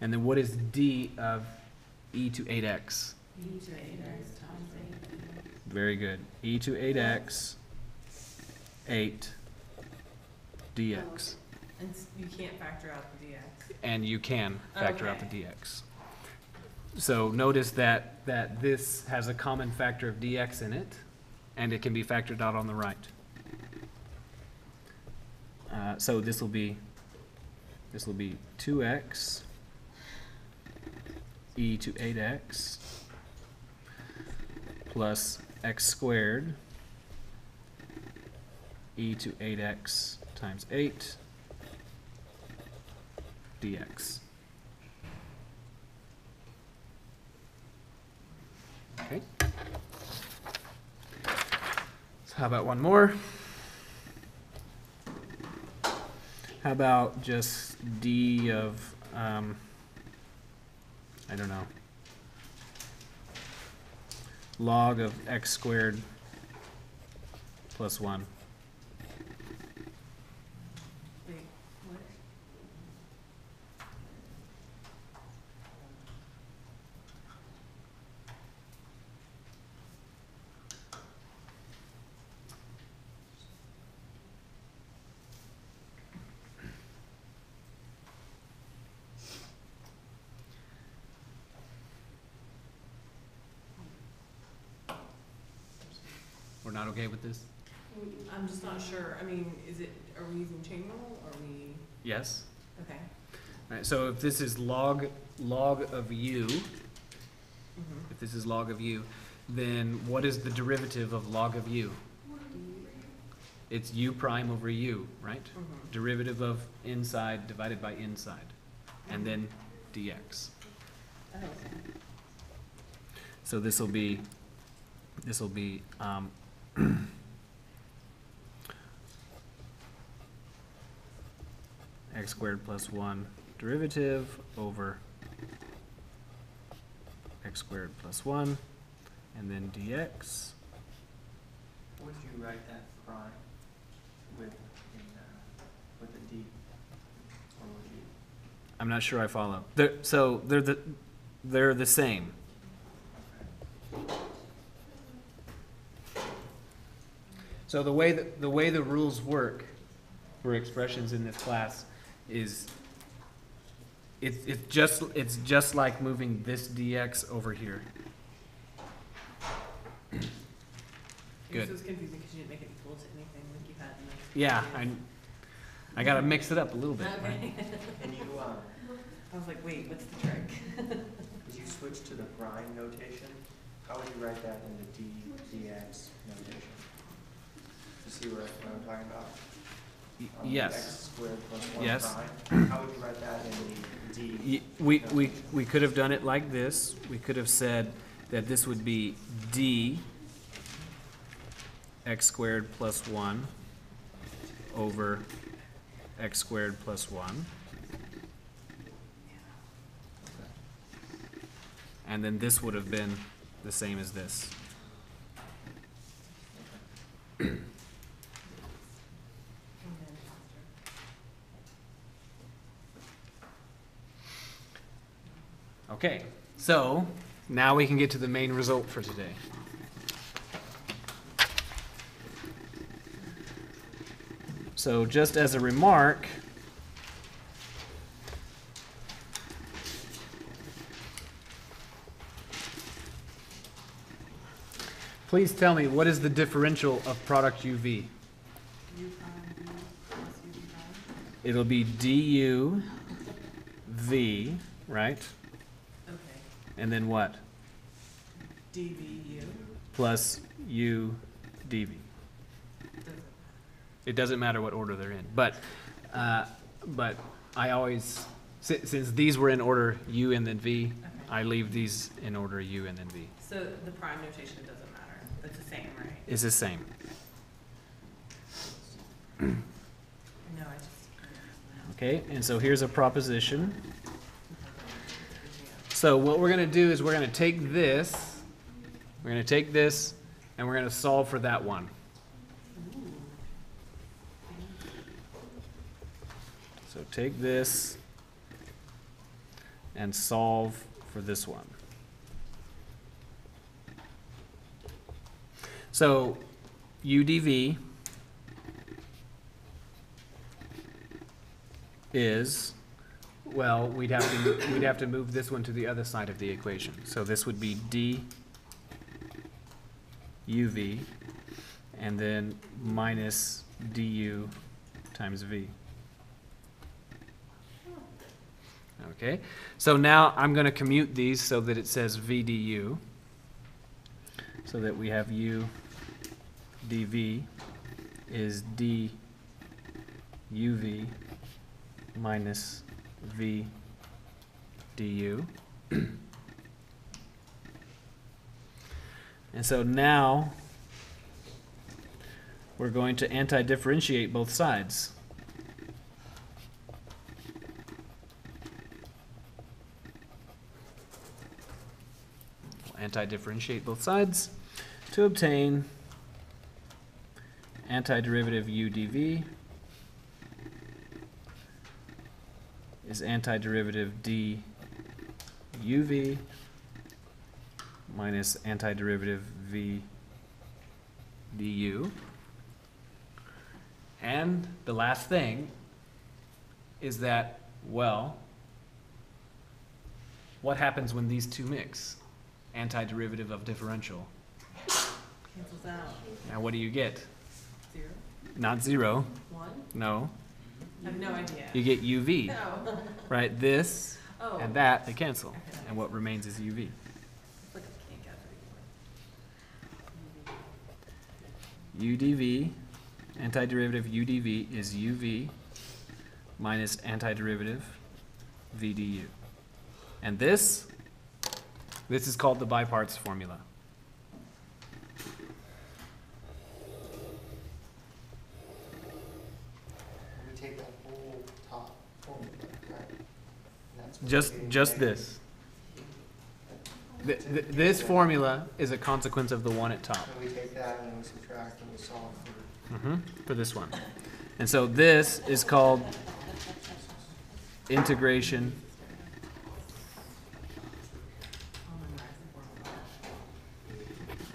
And then what is d of e to eight x? E to eight X times eight. Very good. e to eight x, eight dx. Oh, and you can't factor out the DX. And you can oh, factor out the dx. So notice that, that this has a common factor of dx in it, and it can be factored out on the right. Uh, so this will be, this will be two x e to eight x plus x squared e to eight x times eight dx. Okay. So how about one more? How about just d of, um, I don't know, log of x squared plus 1. Mean, is it, are we using chain rule, or are we, Yes? okay. Alright, so if this is log, log of u, Mhm. if this is log of u, then what is the derivative of log of u? It's u prime over u, right? Mhm. Derivative of inside divided by inside, and then dx. Okay. So this will be, this will be, um, x squared plus one derivative over x squared plus one, and then dx. Would you write that prime with, in, uh, with a D? Or would you? I'm not sure I follow. They're, so they're the, they're the same. So the way that, the way the rules work for expressions in this class is it's, it's just, it's just like moving this dx over here. Good. This was confusing because you didn't make it equal to anything like you had in the. Yeah. I, I gotta mix it up a little bit. right? Okay. And you, um, I was like, wait, what's the trick? as you switch to the prime notation, how would you write that in the D, dx notation? You see what what I'm talking about? Um, Yes. X squared plus one Yes. prime, how would you write that in the D? Y- We, we, we could have done it like this. We could have said that this would be d x squared plus one over x squared plus one. And then this would have been the same as this. And then faster. Okay, so now we can get to the main result for today. So just as a remark, please tell me, what is the differential of product UV? It'll be du v, right? And then what? DVU. Plus u dv. It doesn't matter what order they're in, but, uh, but I always, si- since these were in order u and then v. I leave these in order u and then v. So the prime notation doesn't matter. It's the same, right? It's the same. No, I just. Okay, and so here's a proposition. So what we're gonna do is we're gonna take this, we're gonna take this, and we're gonna solve for that one. So take this and solve for this one. So UDV is, well, we'd have to, we'd have to move this one to the other side of the equation. So this would be D UV and then minus du times v. Okay, so now I'm gonna commute these so that it says VDU. So that we have U dV is D UV minus V du. And so now we're going to anti-differentiate both sides. Anti-differentiate both sides to obtain antiderivative u dv is antiderivative d uv minus antiderivative v du. And the last thing is that, well, what happens when these two mix? Antiderivative of differential. Cancels out. Now what do you get? Zero? Not zero, One? no. I have no idea. You get uv, No. right? This Oh. and that, they cancel. And what remains is uv. It's like I can't get udv, antiderivative udv is uv minus antiderivative vdu. And this, this is called the by parts formula. We take that whole top formula, right? And that's what Just, just this. th- th- this formula is a consequence of the one at top. And we take that and we subtract and we solve for, Mhm, for this one. And so this is called integration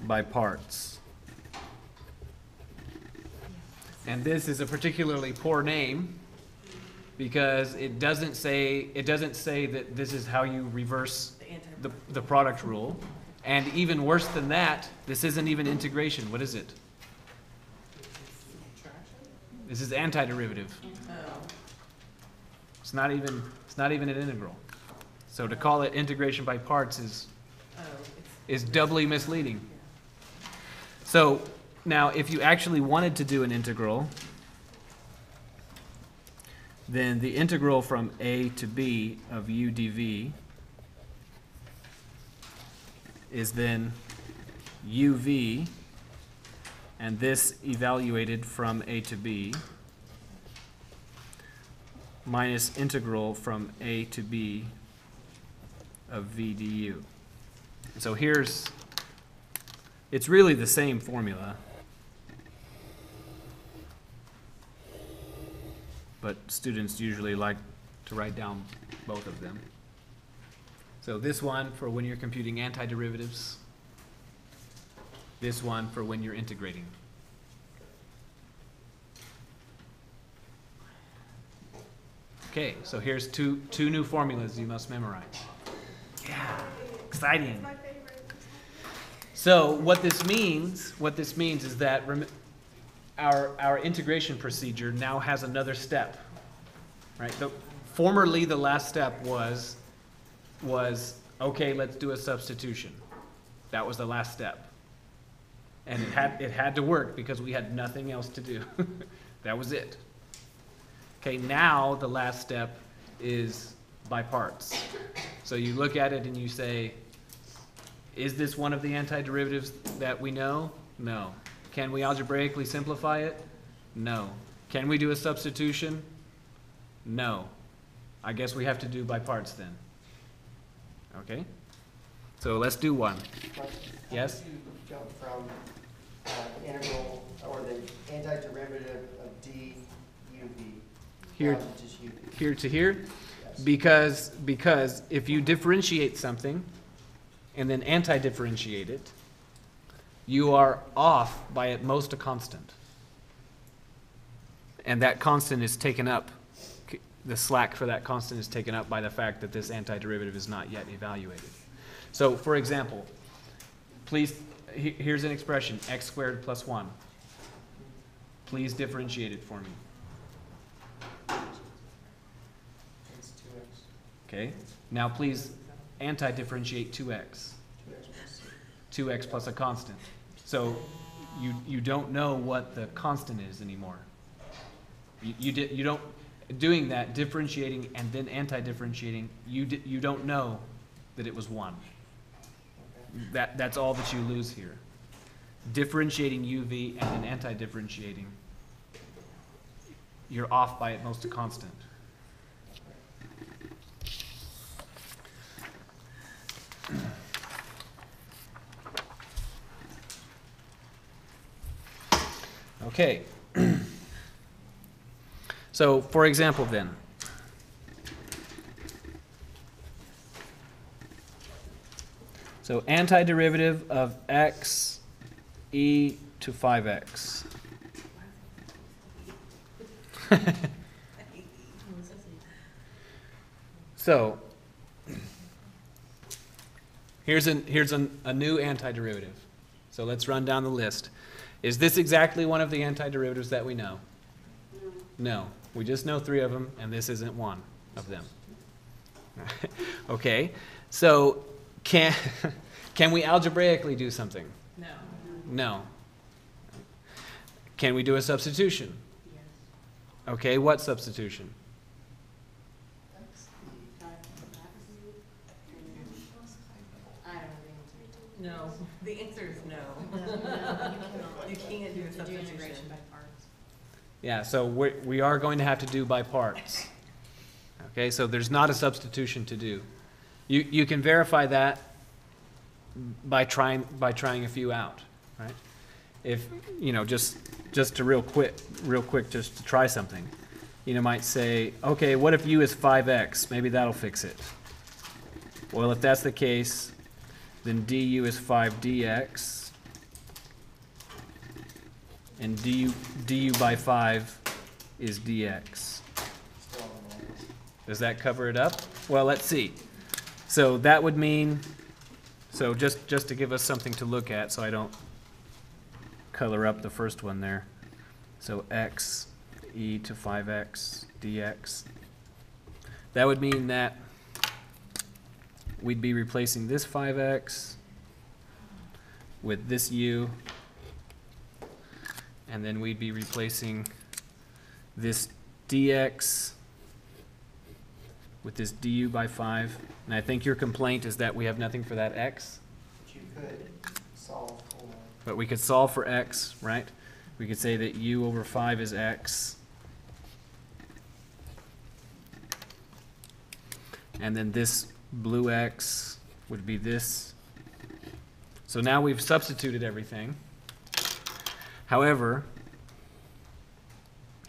by parts. And this is a particularly poor name because it doesn't say, it doesn't say that this is how you reverse The the, product rule. And even worse than that, this isn't even integration. What is it? This is antiderivative. Oh, It's not even, it's not even an integral. So to call it integration by parts is, oh, is doubly misleading. So now, if you actually wanted to do an integral, then the integral from a to b of u dv is then uv, and this evaluated from a to b, minus integral from a to b of v du. So here's, it's really the same formula. But students usually like to write down both of them. So this one for when you're computing antiderivatives. This one for when you're integrating. Okay, so here's two, two new formulas you must memorize. Yeah, exciting. So what this means, what this means is that our, our integration procedure now has another step, right? The, formerly, the last step was, was, okay, let's do a substitution. That was the last step. And it had, it had to work because we had nothing else to do. That was it. Okay, now the last step is by parts. So you look at it and you say, is this one of the antiderivatives that we know? No. Can we algebraically simplify it? No. Can we do a substitution? No. I guess we have to do by parts then. Okay? So let's do one. Yes? how did you jump from, uh, integral, or the antiderivative of d uv? Here, down to here to here? Yes. Because, because if you differentiate something and then anti-differentiate it, you are off by at most a constant. And that constant is taken up, the slack for that constant is taken up by the fact that this antiderivative is not yet evaluated. So, for example, please, here's an expression, x squared plus one. Please differentiate it for me, okay? Now, please anti-differentiate two x. two x plus c. two x plus a constant. So you, you don't know what the constant is anymore. You, you did, you don't, doing that, differentiating and then anti-differentiating, you di, you don't know that it was one. That, that's all that you lose here. Differentiating UV and then anti-differentiating, you're off by at most a constant. Okay. So, for example then, so antiderivative of x e to 5x. So, here's an, here's an, a new antiderivative. So let's run down the list. Is this exactly one of the antiderivatives that we know? No, we just know three of them, and this isn't one of them. Okay, so can, can we algebraically do something? No. No. Can we do a substitution? Yes. Okay, what substitution? That's the, I don't know No, the answer is no. the answer. You can't do a substitution. Yeah, so we, we are going to have to do by parts. Okay, so there's not a substitution to do. You, you can verify that by trying, by trying a few out, right? If, you know, just, just to real quick, real quick, just to try something. You know, might say, okay, what if u is five x? Maybe that'll fix it. Well, if that's the case, then du is five dx. And du, du by five is dx. Does that cover it up? Well, let's see. So that would mean, so just, just to give us something to look at, so I don't color up the first one there. So x e to five x dx. That would mean that we'd be replacing this five x with this u. And then we'd be replacing this dx with this du by five. And I think your complaint is that we have nothing for that x, But you could solve for, but we could solve for x, right? We could say that u over five is x. And then this blue x would be this. So now we've substituted everything. However,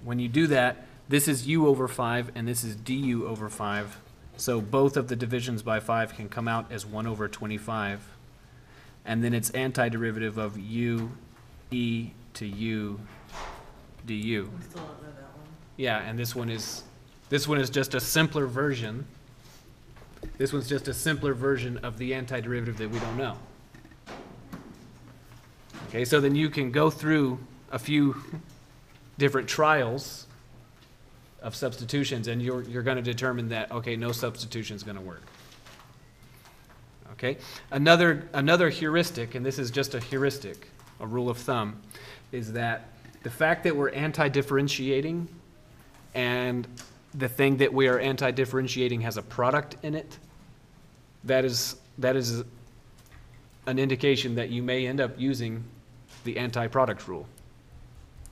when you do that, this is u over 5 and this is du over 5. So both of the divisions by 5 can come out as 1 over 25. And then it's antiderivative of u e to u du. I still don't know that one. Yeah, and this one is, this one is just a simpler version. This one's just a simpler version of the antiderivative that we don't know. Okay, so then you can go through a few different trials of substitutions, and you're, you're gonna determine that, okay, no substitution is gonna work. Okay, another, another heuristic, and this is just a heuristic, a rule of thumb, is that the fact that we're anti-differentiating and the thing that we are anti-differentiating has a product in it, that is, that is an indication that you may end up using the anti-product rule.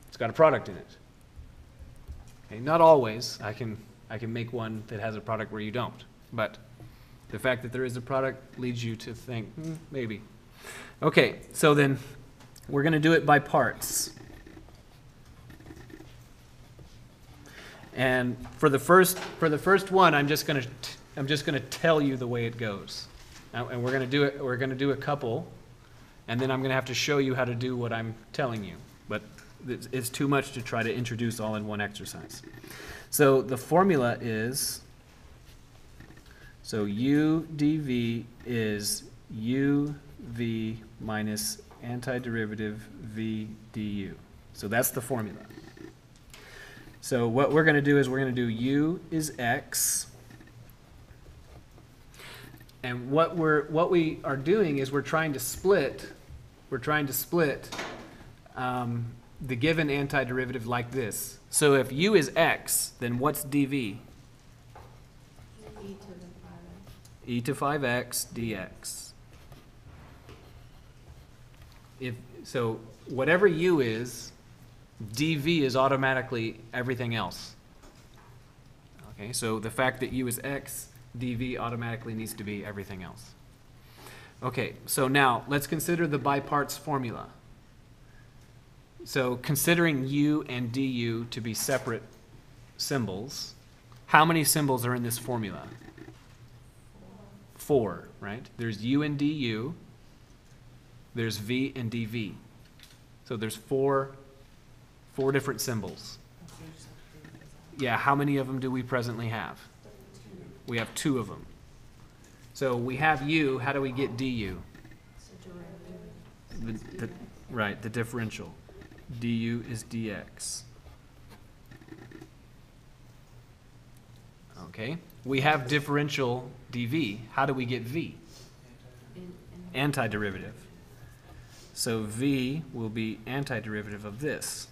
It's got a product in it. Okay, not always. I can, I can make one that has a product where you don't. But the fact that there is a product leads you to think, hmm, maybe. Okay, so then we're going to do it by parts. And for the first, for the first one, I'm just gonna, I'm just gonna tell you the way it goes. And we're gonna do it, we're gonna do a couple, and then I'm gonna have to show you how to do what I'm telling you. But it's, it's too much to try to introduce all in one exercise. So the formula is, so u dv is u v minus antiderivative v du. So that's the formula. So what we're going to do is we're going to do u is x. And what we're what we are doing is we're trying to split we're trying to split um, the given antiderivative like this. So if u is x, then what's dv? E to the five e to 5x dx. If, so whatever u is, dv is automatically everything else. Okay, so the fact that u is x, dv automatically needs to be everything else. Okay, so now let's consider the by parts formula. So considering u and du to be separate symbols, how many symbols are in this formula? Four, right? There's u and du, there's v and dv. So there's four, four different symbols. Yeah, how many of them do we presently have? We have two of them. So we have u, how do we get du? The, the, right, the differential. du is dx. Okay, we have differential dv. How do we get v? Antiderivative. So v will be antiderivative of this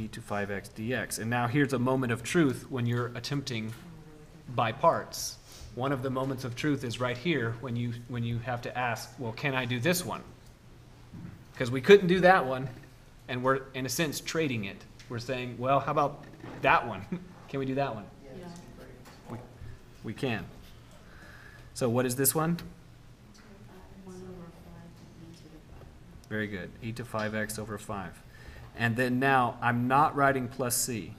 e to 5x dx. And now here's a moment of truth when you're attempting by parts. One of the moments of truth is right here when you, when you have to ask, well, can I do this one? Because we couldn't do that one, and we're, in a sense, trading it. We're saying, well, how about that one? can we do that one? Yeah. We, we can. So what is this one? Very good. 8 to 5x over 5. And then now, I'm not writing plus c.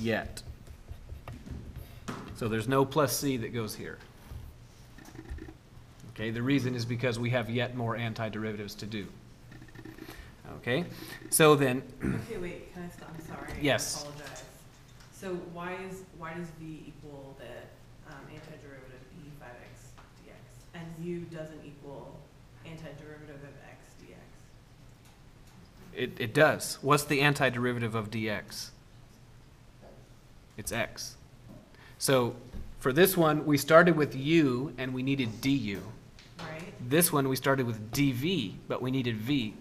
Yet. So there's no plus c that goes here. Okay, the reason is because we have yet more antiderivatives to do. Okay, so then, Okay, wait, can I stop, I'm sorry. I apologize. So why is, why does V equal the, um, antiderivative E five x dx? And U doesn't antiderivative of x dx? it, it does. What's the antiderivative of dx? It's x. So for this one, we started with u and we needed du. Right? This one, we started with dv, but we needed v,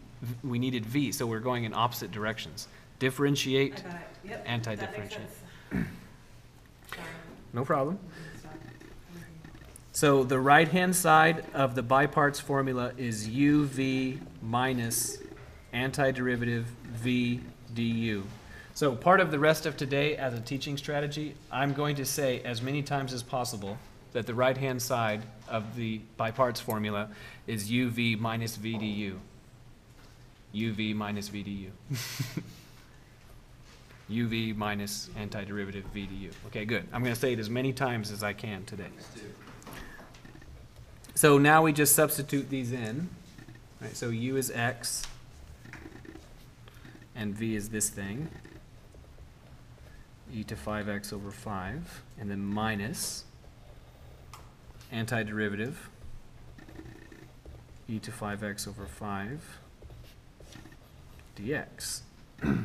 we needed v, so we're going in opposite directions. I Differentiate, got it, yep. Anti-differentiate. That makes sense. Sorry. no problem. So the right-hand side of the by parts formula is uv minus antiderivative v du. So part of the rest of today as a teaching strategy, I'm going to say as many times as possible that the right-hand side of the by parts formula is uv minus v du. uv minus v du. uv minus antiderivative v du. Okay, good. I'm going to say it as many times as I can today. So now we just substitute these in? So u is x, and v is this thing, e to five x over five, and then minus antiderivative, e to five x over five dx.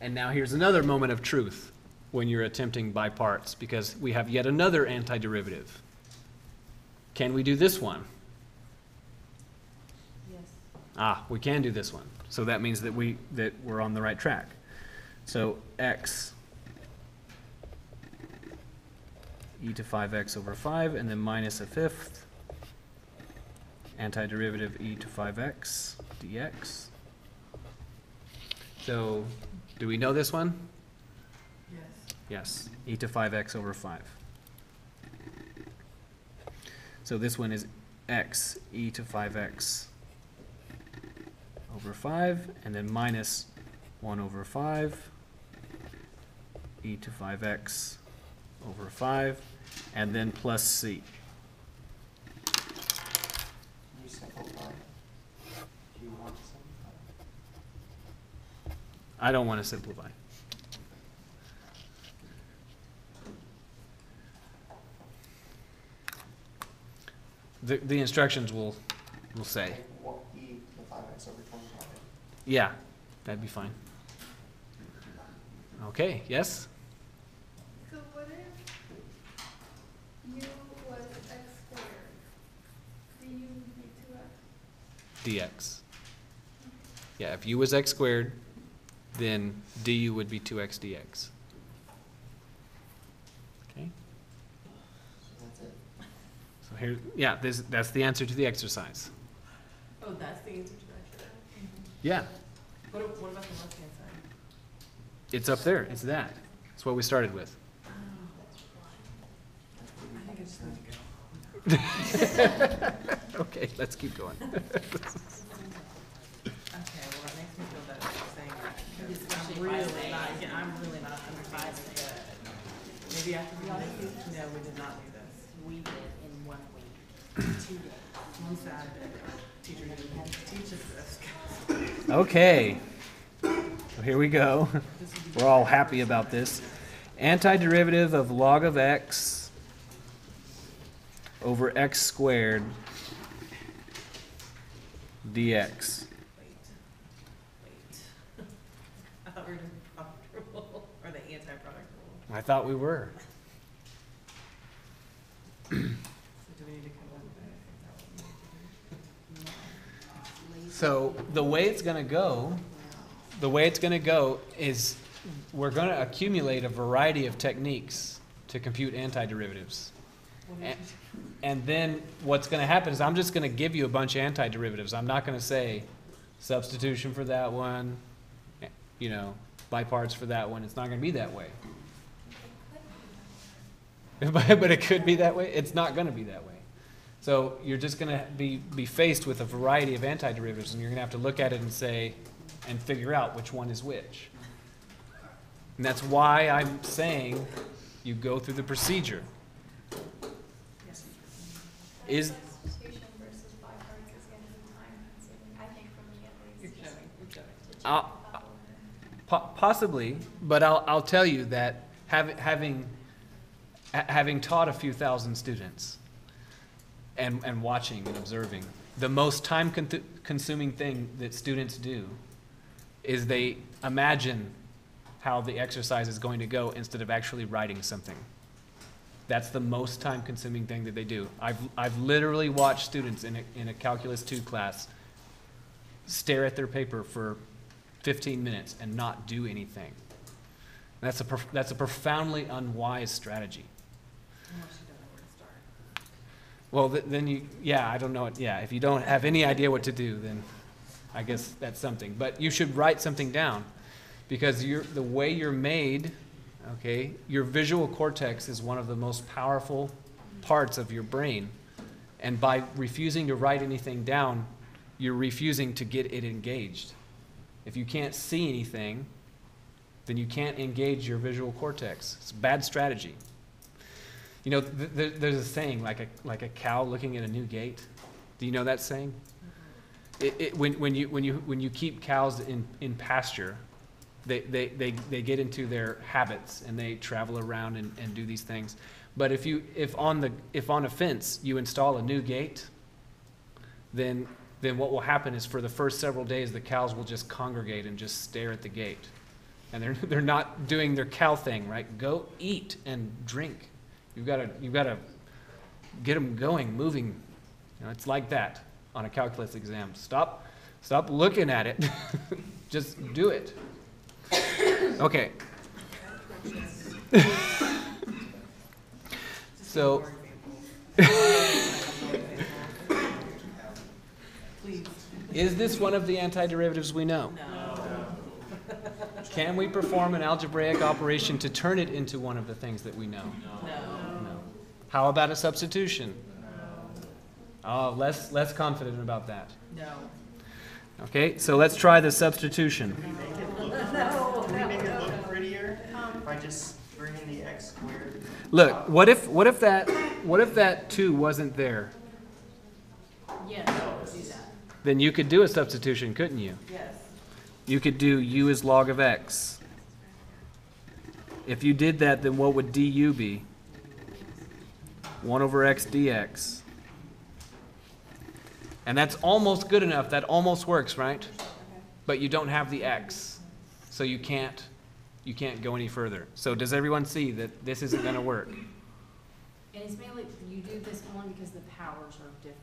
And now here's another moment of truth when you're attempting by parts, because we have yet another antiderivative. Can we do this one? Yes. Ah, we can do this one. So that means that we, that we're on the right track. So x e to five x over five, and then minus a fifth, antiderivative e to five x dx. So, do we know this one? Yes. Yes, e to five x over five. So this one is x e to five x over five, and then minus one over five, e to five x over five, and then plus c. I don't want to simplify. The, the instructions will, will say. What, e the five x over twenty-five? Yeah, that'd be fine. Okay, yes? So what if u was x squared, du would be two x? dx. Yeah, if u was x squared, then du would be two x dx. Okay, So that's it. so here, yeah, this, that's the answer to the exercise. Oh, that's the answer to that, should mm-hmm. Yeah, I? What, what about the left-hand side? it's up there, it's that. It's what we started with. Oh, I think I just need to go. Okay, let's keep going. Okay, well, that makes me feel better for saying that, because I'm really not, yeah, I'm really not understanding it. Maybe after we did this, no, we did not do this. We did in one week, two days. One sad teacher didn't have to teach us this. Okay, so here we go. This would be We're all happy about this. Antiderivative of log of x over x squared dx. Wait, wait. I thought we were doing product rule, or the anti-product rule. I thought we were. So do we need to come up with that? Is that what we need to do? So the way it's gonna go, the way it's gonna go is we're gonna accumulate a variety of techniques to compute antiderivatives. You- And then what's gonna happen is I'm just gonna give you a bunch of antiderivatives. I'm not gonna say substitution for that one, eh, you know, by parts for that one. It's not gonna be that way. But, it could be that way. It's not gonna be that way. So you're just gonna be, be faced with a variety of antiderivatives, and you're gonna have to look at it and say, and figure out which one is which. And that's why I'm saying you go through the procedure. Is, to I'll- Possibly, but I'll, I'll tell you that having, having, having taught a few thousand students and, and watching and observing, the most time con- consuming thing that students do is they imagine how the exercise is going to go instead of actually writing something. That's the most time consuming thing that they do. I've, I've literally watched students in a, in a calculus two class stare at their paper for 15 minutes and not do anything. That's a, prof- that's a profoundly unwise strategy. Unless you don't know where to start. Well, th- then you, yeah, I don't know, yeah, if you don't have any idea what to do, then I guess that's something. But you should write something down, because you're, the way you're made, okay, your visual cortex is one of the most powerful parts of your brain. And by refusing to write anything down, you're refusing to get it engaged. If you can't see anything, then you can't engage your visual cortex. It's a bad strategy. You know, th- th- there's a saying like a like a cow looking at a new gate. Do you know that saying? Mm-hmm. It, it, when, when you when you when you keep cows in, in pasture, they, they, they, they get into their habits and they travel around and, and do these things. But if you if on the if on a fence you install a new gate, then then what will happen is for the first several days the cows will just congregate and just stare at the gate. And they're they're not doing their cow thing, right? Go eat and drink. You've got to, you've got to get them going, moving. You know, it's like that on a calculus exam. Stop, stop looking at it. Just do it. Okay. So, is this one of the antiderivatives we know? no. Can we perform an algebraic operation to turn it into one of the things that we know? No. No. How about a substitution? Oh, less, less confident about that. No. Okay, so let's try the substitution. Can we make it look, can we make it look prettier by just bringing the x squared? Look, what if, what if that, what if that two wasn't there? Yes, do that. Then you could do a substitution, couldn't you? Yes. You could do u is log of x. If you did that, then what would du be? 1 over x dx. And that's almost good enough. That almost works, right? But you don't have the x. So you can't you can't go any further. So does everyone see that this isn't going to work? And it's mainly, you do this one because the powers are different.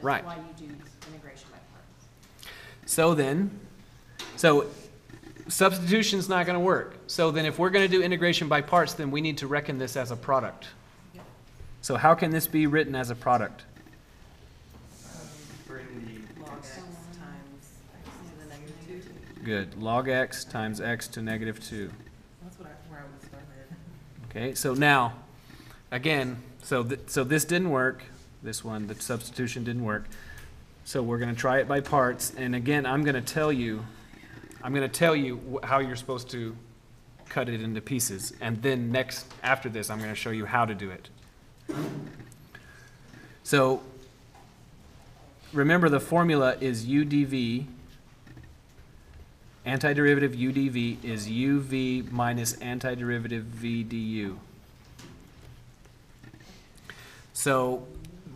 Right. That's why you do integration by parts. So then, so substitution's not going to work. So then if we're going to do integration by parts, then we need to reckon this as a product. So how can this be written as a product? Bring the Log x times x to the negative two. Good. Log x times x to negative 2. That's what I, where I would start. Okay, so now, again, so, th- so this didn't work. This one, the substitution didn't work. So we're going to try it by parts. And again, I'm going to tell you, I'm going to tell you wh- how you're supposed to cut it into pieces. And then next, after this, I'm going to show you how to do it. So remember the formula is UDV. Antiderivative UDV is UV minus antiderivative VDU. So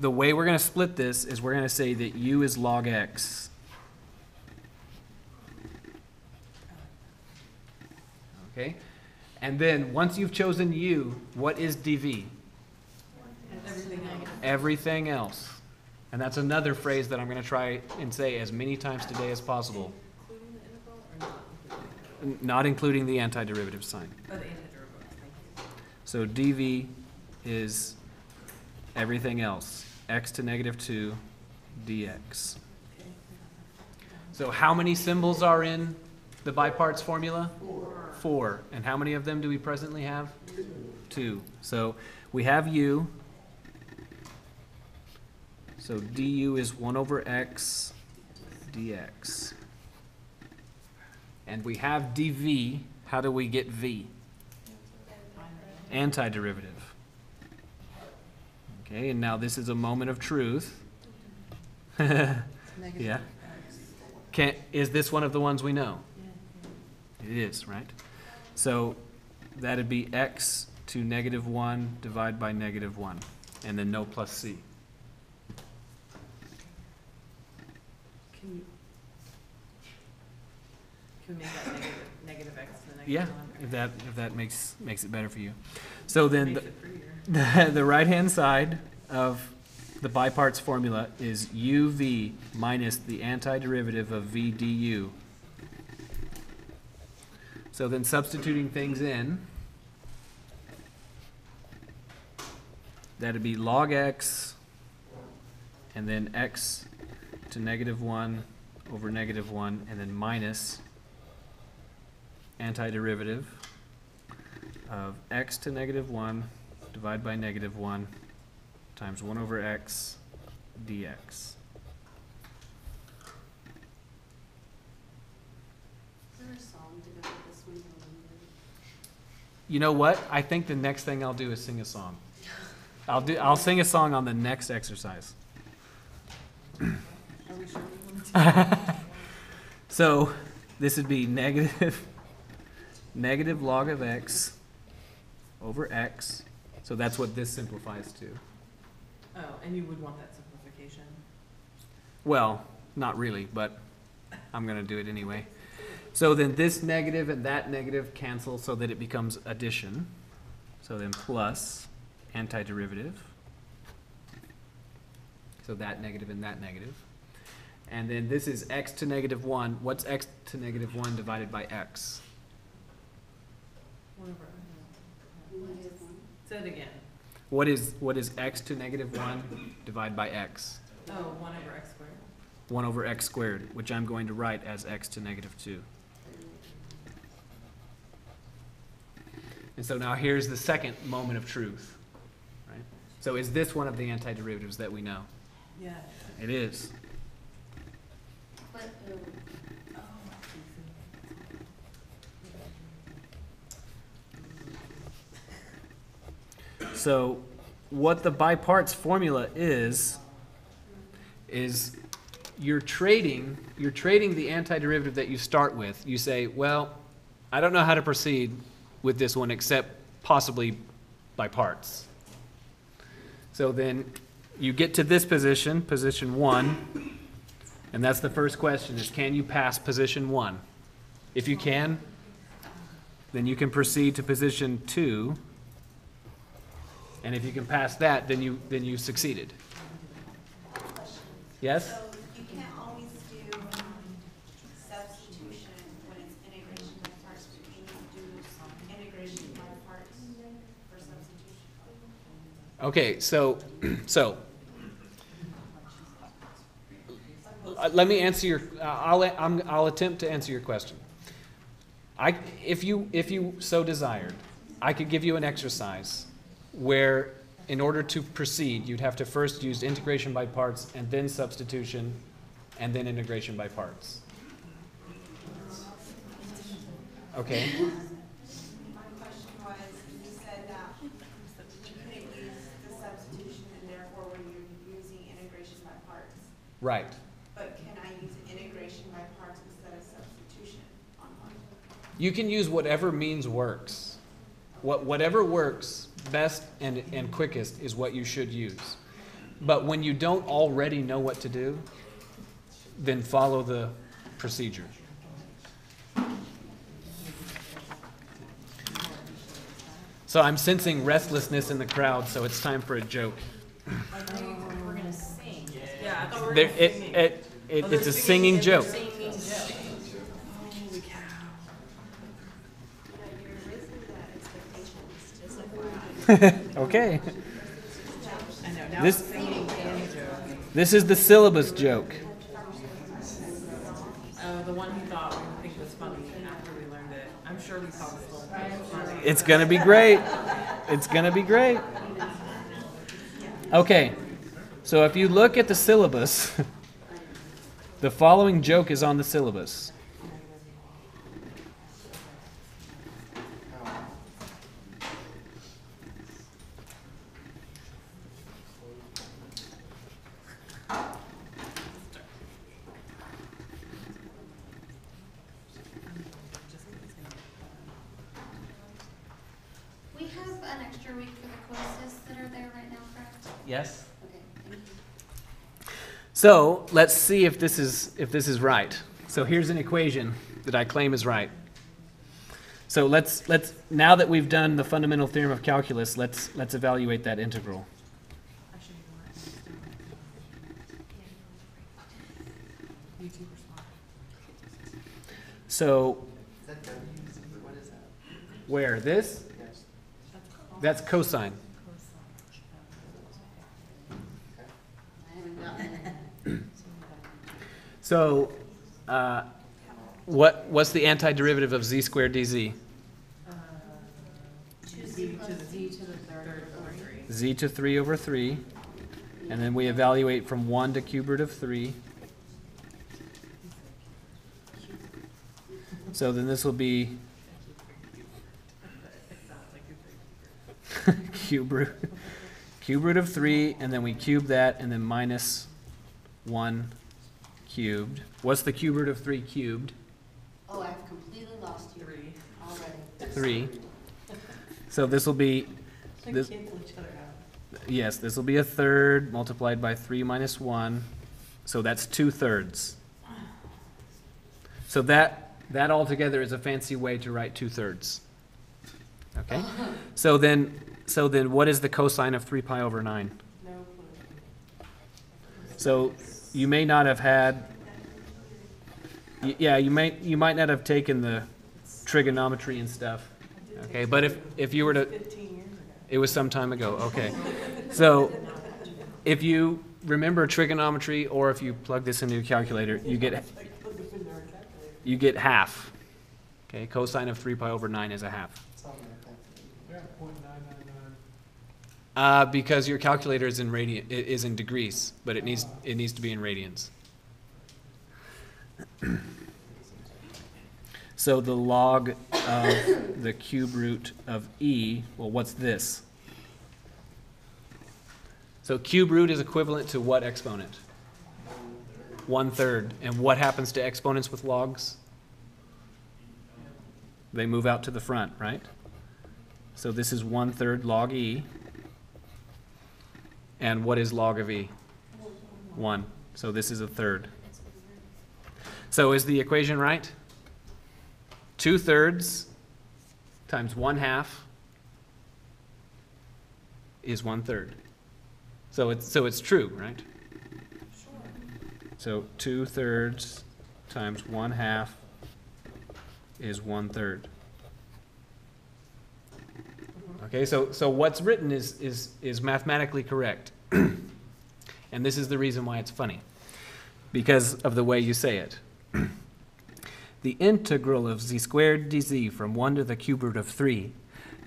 the way we're going to split this is we're going to say that U is log X. Okay? And then, once you've chosen U, what is DV? Everything else. Everything else. And that's another phrase that I'm going to try and say as many times today as possible, Including the integral or not including? n- not including the antiderivative sign. Oh, the antiderivative, thank you. So dv is everything else, x to negative 2 dx. So how many symbols are in the by parts formula? Four. Four. And how many of them do we presently have? two. So we have u. So du is one over x dx. And we have dv. How do we get v? Antiderivative. Okay, and now this is a moment of truth. Yeah. Can, is this one of the ones we know? It is, right? So that'd be x to negative one divided by negative one, and then no plus c. Can you, can we make that negative, negative x to the negative Yeah, one? if that, if that makes, makes it better for you. So then, Makes the- it prettier. the, the right-hand side of the by parts formula is uv minus the antiderivative of v du. So then substituting things in, that'd be log x, and then x to negative one over negative one, and then minus antiderivative of x to negative one divided by negative one times one over x dx. Is there a song to go with this one? or we- You know what? I think the next thing I'll do is sing a song. I'll do, I'll sing a song on the next exercise. So this would be negative, negative log of x over x. So that's what this simplifies to. Oh, and you would want that simplification? Well, not really, but I'm gonna do it anyway. So then this negative and that negative cancel so that it becomes addition. So then plus antiderivative. So that negative and that negative. And then this is x to negative one. What's x to negative one divided by x? One over, Negative one. say it again. What is, what is x to negative one divided by x? Oh, one over x squared. One over x squared, which I'm going to write as x to negative two. And so now here's the second moment of truth, right? So is this one of the antiderivatives that we know? Yeah. It is. So what the by parts formula is, is you're trading, you're trading the antiderivative that you start with. You say, well, I don't know how to proceed with this one except possibly by parts. So then you get to this position, position one, and that's the first question is can you pass position one? If you can, then you can proceed to position two. And if you can pass that, then you, then you succeeded. Yes? So you can't always do substitution when it's integration by parts, but you can do integration by parts for substitution. Okay, so, so. Uh, Let me answer your, uh, I'll, I'm, I'll attempt to answer your question. I, if you, if you so desired, I could give you an exercise where, in order to proceed, you'd have to first use integration by parts and then substitution and then integration by parts. Okay? My question was, you said that you couldn't use the substitution and therefore when you're using integration by parts. Right. But can I use integration by parts instead of substitution on one? You can use whatever means works. What, whatever works best and, and quickest is what you should use. But when you don't already know what to do, then follow the procedure. So I'm sensing restlessness in the crowd, so it's time for a joke. We're gonna sing. Yeah, I thought we were There, gonna it, sing. it, it, Oh, it's a singing and joke. singing joke. Holy cow. Yeah, you're raising the expectations, just FYI. Okay. I know, now This- it's singing and joke. This is the syllabus joke. Oh, the one he thought we think was funny after we learned it. I'm sure we thought it was funny. It's gonna be great. It's gonna be great. Okay, so if you look at the syllabus, the following joke is on the syllabus. Oh, We have an extra week for the courses that are there right now, correct? Yes. Okay. So let's see if this is if this is right. So here's an equation that I claim is right. So let's let's now that we've done the fundamental theorem of calculus, let's let's evaluate that integral. I should be more YouTube response. So Is that W? What is that? where this? That's cosine. I haven't gotten it. So uh, what what's the antiderivative of z squared dz? Z to the third over three. z to 3 over 3. And then we evaluate from 1 to cube root of 3. So then this will be cube root, cube root of 3, and then we cube that, and then minus 1 cubed. What's the cube root of 3 cubed? Oh, I've completely lost you Three. already. 3. So this will be, They This- cancel each other out. yes, this will be a third multiplied by 3 minus 1. So that's 2 thirds. So that, that altogether is a fancy way to write 2 thirds. Okay? So then, so then what is the cosine of 3 pi over 9? No. So you may not have had, yeah, you may, you might not have taken the trigonometry and stuff. Okay, but if, if you were to, it was some time ago, okay. So if you remember trigonometry or if you plug this into your calculator, you get, you get half. Okay, cosine of 3 pi over 9 is a half. Something like that. Uh, because your calculator is in radian, is in degrees, but it needs, it needs to be in radians. So the log of the cube root of e, well, what's this? So cube root is equivalent to what exponent? One-third. And what happens to exponents with logs? They move out to the front, right? So this is one-third log e. And what is log of e? One. So this is a third. So is the equation right? Two thirds times one half is one third. So it's, so it's true, right? So two thirds times one half is one third. Okay, so, so what's written is, is, is mathematically correct. And this is the reason why it's funny, because of the way you say it. The integral of z squared dz from 1 to the cube root of 3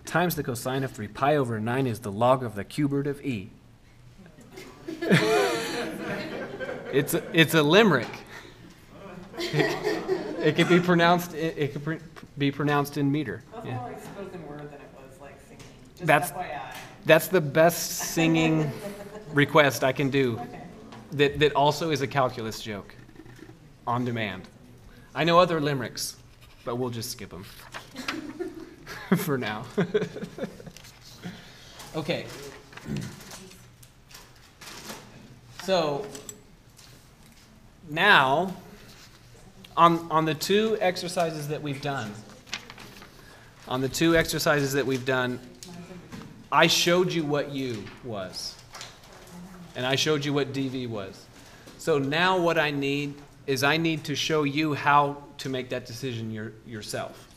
times the cosine of 3 pi over 9 is the log of the cube root of e. It's, a- it's a limerick. It, it could be pronounced, it, it could pr- be pronounced in meter. That's yeah. more like spoken word than it was like singing. Just That's- FYI. That's the best singing request I can do. Okay. that, that also is a calculus joke on demand. I know other limericks, but we'll just skip them for now. okay. So now, on, on the two exercises that we've done, on the two exercises that we've done, I showed you what U was and I showed you what DV was. So now what I need is I need to show you how to make that decision your, yourself.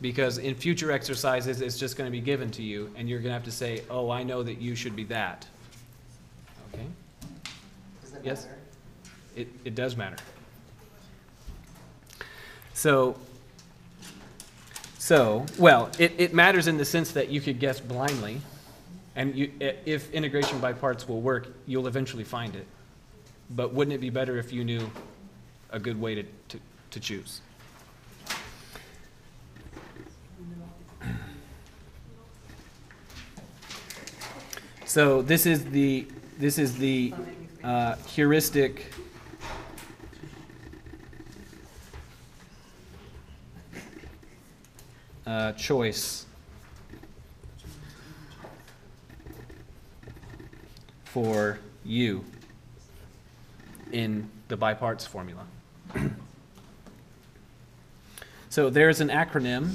Because in future exercises, it's just going to be given to you, and you're going to have to say, oh, I know that you should be that. Okay? Does that Yes. matter? It, it does matter. So, So, well, it, it matters in the sense that you could guess blindly, and you, if integration by parts will work, you'll eventually find it. But wouldn't it be better if you knew a good way to, to, to choose? So this is the, this is the uh, heuristic uh, choice for u in the by parts formula. so there's an acronym.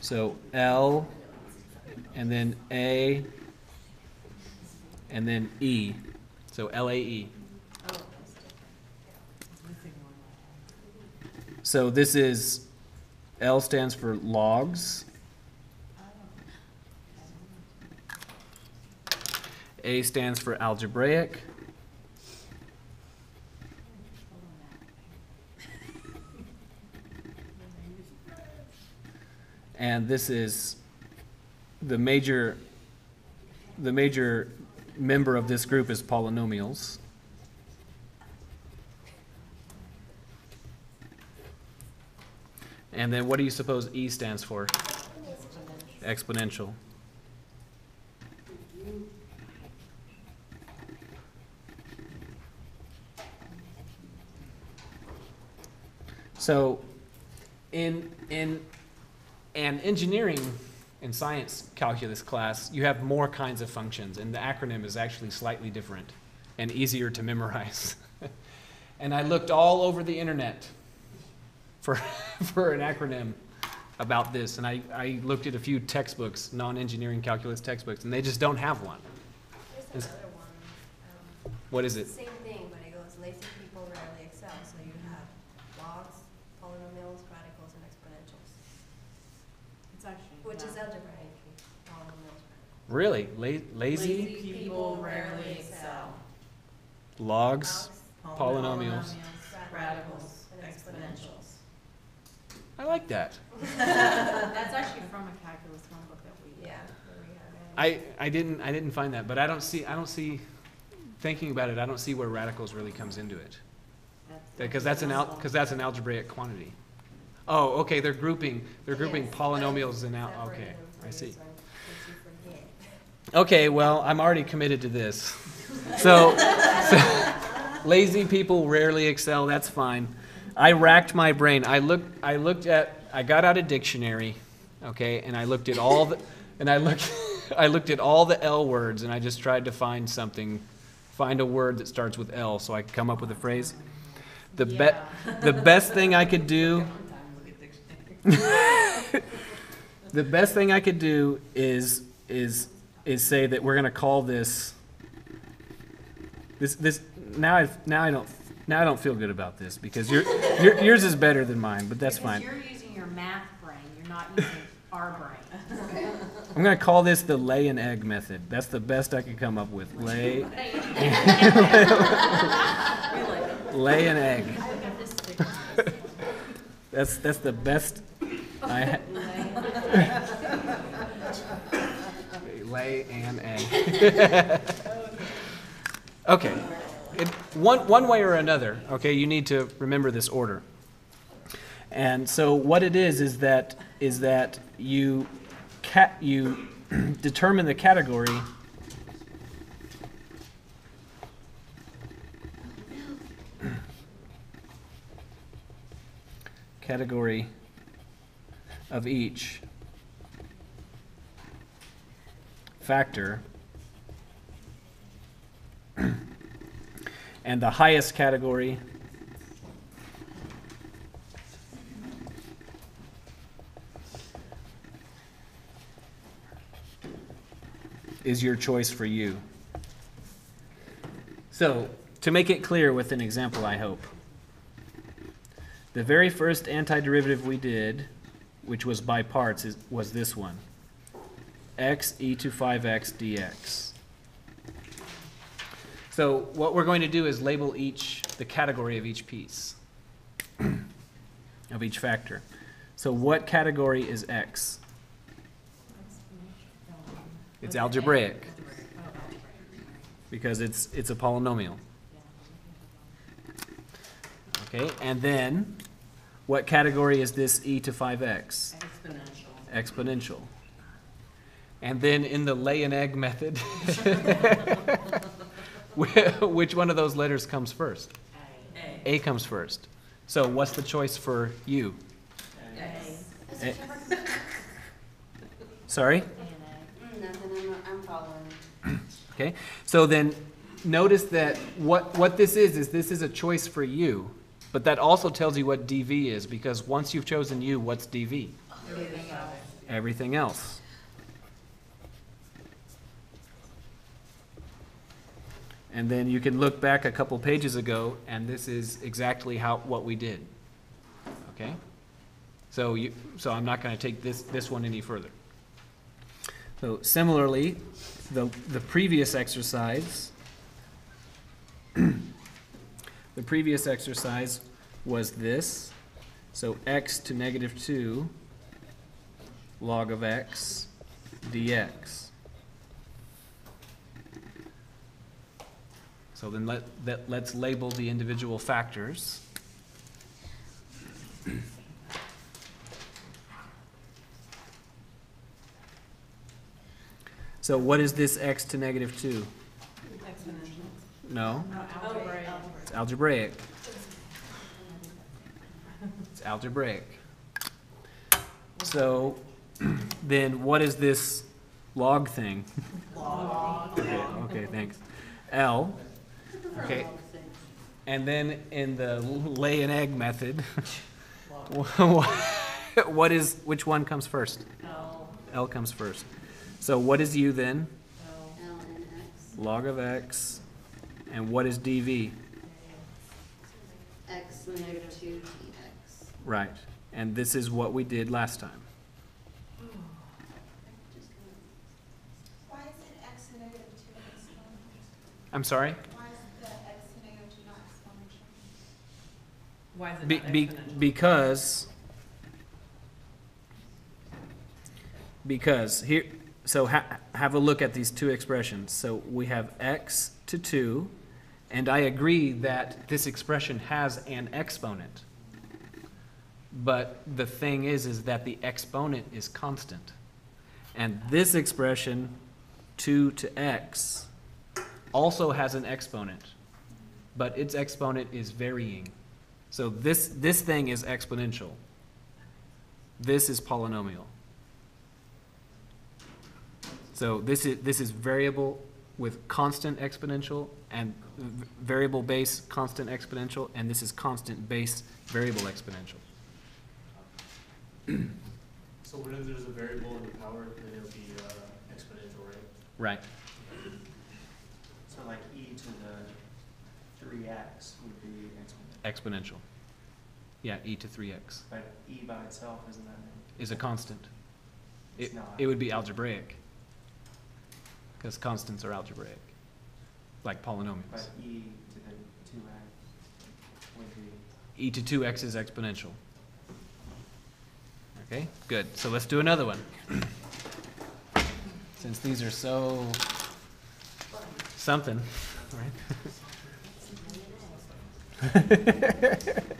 So L, and then A, and then E. So L A E. So this is, L stands for logs. A stands for algebraic. And this is the major, the major member of this group is polynomials. And then what do you suppose E stands for? Exponential. So, in, in an engineering and science calculus class, you have more kinds of functions, and the acronym is actually slightly different and easier to memorize. and I looked all over the internet for, for an acronym about this, and I, I looked at a few textbooks, non-engineering calculus textbooks, and they just don't have one. There's another one, um, What is it? same thing, but it goes lazy people rarely excel, so you have logs, polynomials, radicals, and exponentials, It's actually. which is yeah. algebraic, polynomials, radicals. Really? La- lazy? people rarely excel. Logs? Logs, Polynomials. Radicals, and exponentials. I like that. That's actually from a calculus one book that we. Yeah, we have. I, I didn't I didn't find that, but I don't see I don't see thinking about it. I don't see where radicals really comes into it because that's an al, because that's an algebraic quantity. Oh, okay. They're grouping they're grouping Yes, polynomials in al. Okay, I see. this one, in case you forget. Okay, well I'm already committed to this. So, so lazy people rarely excel. That's fine. I racked my brain. I looked I looked at I got out a dictionary, okay, and I looked at all the and I looked I looked at all the L words and I just tried to find something, find a word that starts with L so I could come up with a phrase. The be, the best thing I could do the best thing I could do is is is say that we're gonna call this this this now I now I don't now I don't feel good about this because your, your yours is better than mine, but that's Because fine. you're using your math brain, you're not using our brain. I'm gonna call this the lay an egg method. That's the best I could come up with. Lay lay an egg. I got this sticker. That's that's the best I ha- lay an egg. okay. It, one, one way or another, okay, you need to remember this order. And so what it is is that is that you you determine the category category of each factor and the highest category is your choice for u. So, to make it clear with an example, I hope. The very first antiderivative we did, which was by parts, is, was this one. X e to 5x dx. So what we're going to do is label each, the category of each piece, of each factor. So what category is X? It's algebraic, because it's, it's a polynomial. Okay, and then, what category is this e to five x? Exponential. Exponential. And then in the lay an egg method, which one of those letters comes first? A. A comes first. So what's the choice for u? A. Eh, Sorry? Mm, Nothing, I'm, I'm following. Okay, so then, notice that what, what this is, is this is a choice for u, but that also tells you what DV is, because once you've chosen u, what's DV? Everything else. Everything else. And then you can look back a couple pages ago, and this is exactly how, what we did. Okay? So you, so I'm not gonna take this, this one any further. So similarly, the, the previous exercise, the previous exercise was this. So x to negative two log of x dx. So then let, that, let's label the individual factors. So what is this x to negative two? Exponential. No, No, algebraic. it's algebraic. It's algebraic. So then what is this log thing? Log. Okay, okay, thanks. L, okay. And then in the lay an egg method, what is, which one comes first? L. L comes first. So what is U then? L. L and X, Log of X. And what is DV? X negative two dx. Right. And this is what we did last time. Why is it x negative two exponential? I'm sorry? Why is the x to negative two not exponential? Why is it Be, not be, exponential? because, because here, so ha, have a look at these two expressions. So we have x to two, and I agree that this expression has an exponent. But the thing is, is that the exponent is constant. And this expression, two to x, also has an exponent, but its exponent is varying. So this, this thing is exponential. This is polynomial. So this is, this is variable with constant exponential and variable base constant exponential, and this is constant base variable exponential. So whenever there's a variable in the power, then it'll be uh, exponential, right? Right. So like e to the three x would be exponential, Exponential. Yeah, e to three x but e by itself isn't that many? is a constant. It's It, not. it would be algebraic. Because constants are algebraic, like polynomials. But e to the two x would be, e to 2x is exponential. Okay, good. So let's do another one. Since these are so something, right?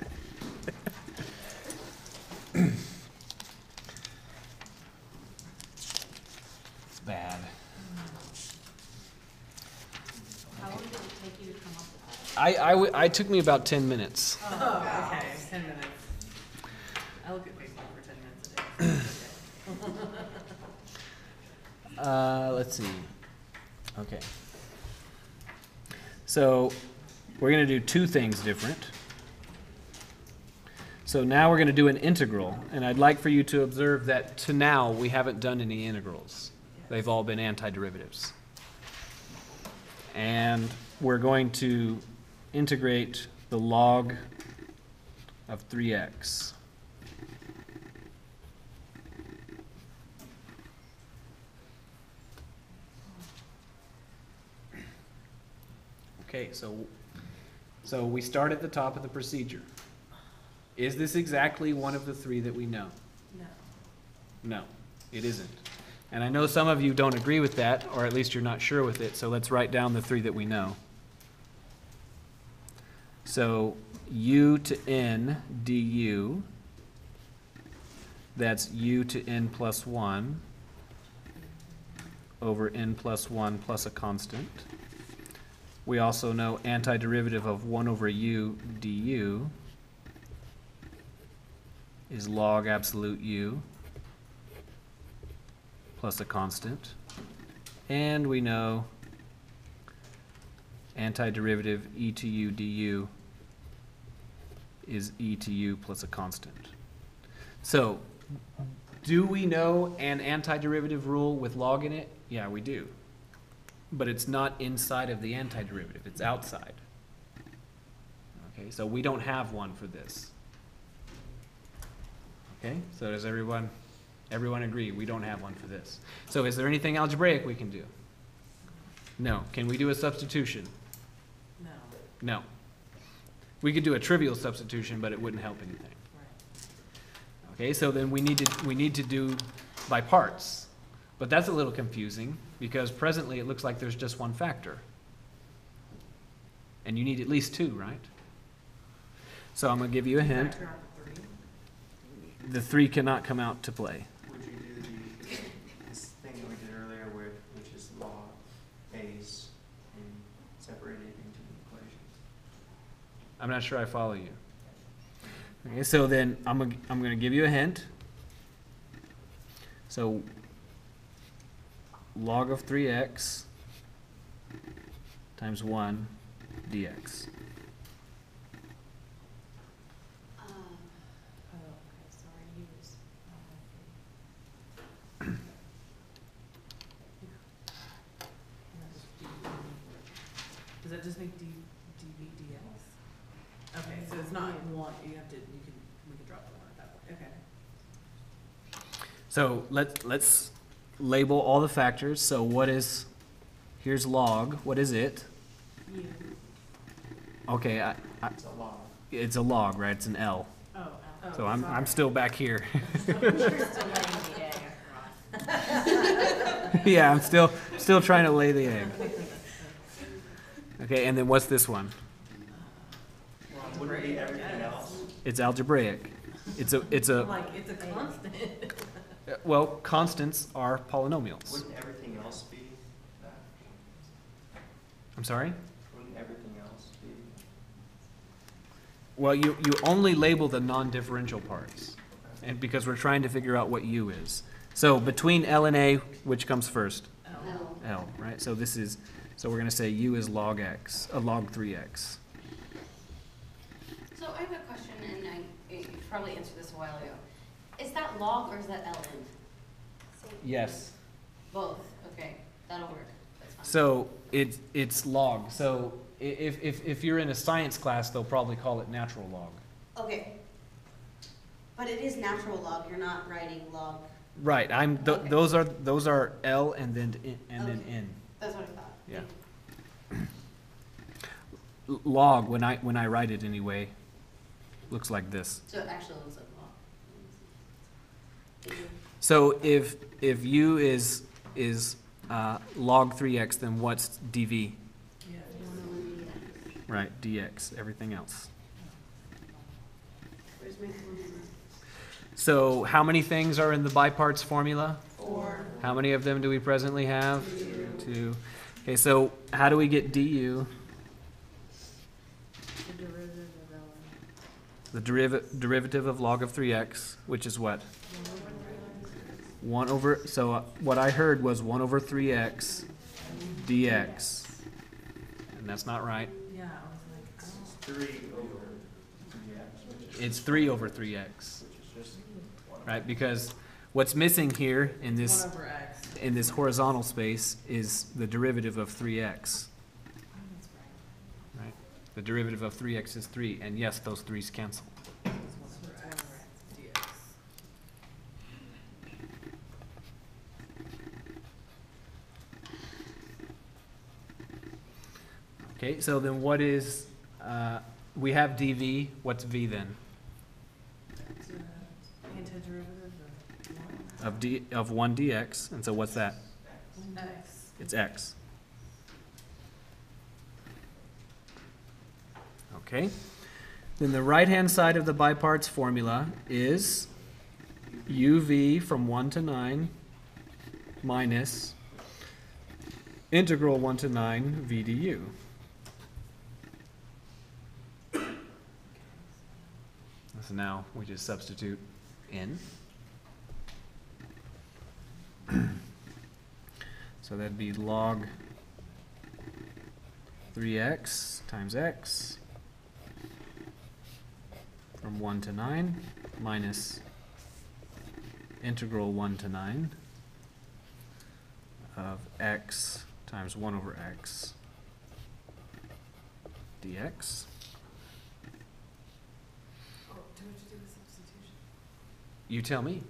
It's bad. How long did it take you to come up with that? I, I, w- I took me about 10 minutes. Oh, okay, ten minutes. I look at Facebook for ten minutes a day. Uh, let's see. Okay. So we're going to do two things different. So now we're going to do an integral, and I'd like for you to observe that to now we haven't done any integrals. They've all been antiderivatives. And we're going to integrate the log of 3x. Okay, so, so we start at the top of the procedure. Is this exactly one of the three that we know? No. No, it isn't. And I know some of you don't agree with that, or at least you're not sure with it, so let's write down the three that we know. So u to n du, that's u to n plus one over n plus one plus a constant. We also know antiderivative of one over u du is log absolute u plus a constant. And we know antiderivative e to u du is e to u plus a constant. So, do we know an antiderivative rule with log in it? Yeah, we do. But it's not inside of the antiderivative, it's outside. Okay, so we don't have one for this. Okay, so does everyone, everyone agree, we don't have one for this? So is there anything algebraic we can do? No. Can we do a substitution? No. No. We could do a trivial substitution, but it wouldn't help anything. Okay, so then we need to, we need to do by parts. But that's a little confusing, because presently it looks like there's just one factor. And you need at least two, right? So I'm gonna give you a hint. Factor out the three. The three cannot come out to play. Would you do the, this thing that we did earlier where, which is log base and separate it into equations? I'm not sure I follow you. Okay, so then I'm gonna, I'm gonna give you a hint. So log of three x times one dx. Uh, Oh, okay, sorry, he was. Does that just make D, dv dx? Okay, so it's not one, you have to, you can, we can drop the one at that point, okay. So let's, let's label all the factors. So what is, here's log, what is it? You. Okay, I, I, It's a log. it's a log, right? It's an L. Oh, oh. So I'm, I'm still back here. Yeah, I'm still, still trying to lay the egg. Okay, and then what's this one? Wouldn't it be everything else? It's algebraic. It's a, it's a, like, it's a constant. well, constants are polynomials. Wouldn't everything else be that? I'm sorry? Wouldn't everything else be? Well, you, you only label the non-differential parts, and because we're trying to figure out what u is. So between L and A, which comes first? no. L, right? So this is, so we're gonna say u is log x, uh, log three x. So I have a question, and I, you probably answered this a while ago. Is that log or is that ln? Yes. Both, okay, that'll work, that's fine. So it's, it's log. So i- if, if, if you're in a science class, they'll probably call it natural log. Okay. But it is natural log, you're not writing log, Right, I'm, th- Okay. those are, those are L and then, in- and then Okay. N. that's what I thought. Yeah. L- Log, when I, when I write it anyway, looks like this. So it actually looks like log. So if, if u is, is, uh, log three x, then what's dv? Yeah. Right, dx, everything else. Where's my phone number? So how many things are in the by parts formula? Four. How many of them do we presently have? Two. Okay, so how do we get du? the deriv- derivative of log of 3x, which is what? 1 over, so uh, what I heard was 1 over 3x dx. And that's not right. Yeah, I was like, Three over three x. which is- It's 3 over 3x, right? Because what's missing here in this, in this horizontal space is the derivative of 3x. The derivative of three x is three, and yes, those threes cancel. It's one over X dx. Okay, so then what is, uh, we have dv, what's v then? Of d, of one dx, and so what's that? x. It's x. Okay, then the right-hand side of the by-parts formula is uv from one to nine minus integral one to nine v du. So now we just substitute in. So that'd be log three x times x from one to nine minus integral one to nine of x times one over x dx. You tell me.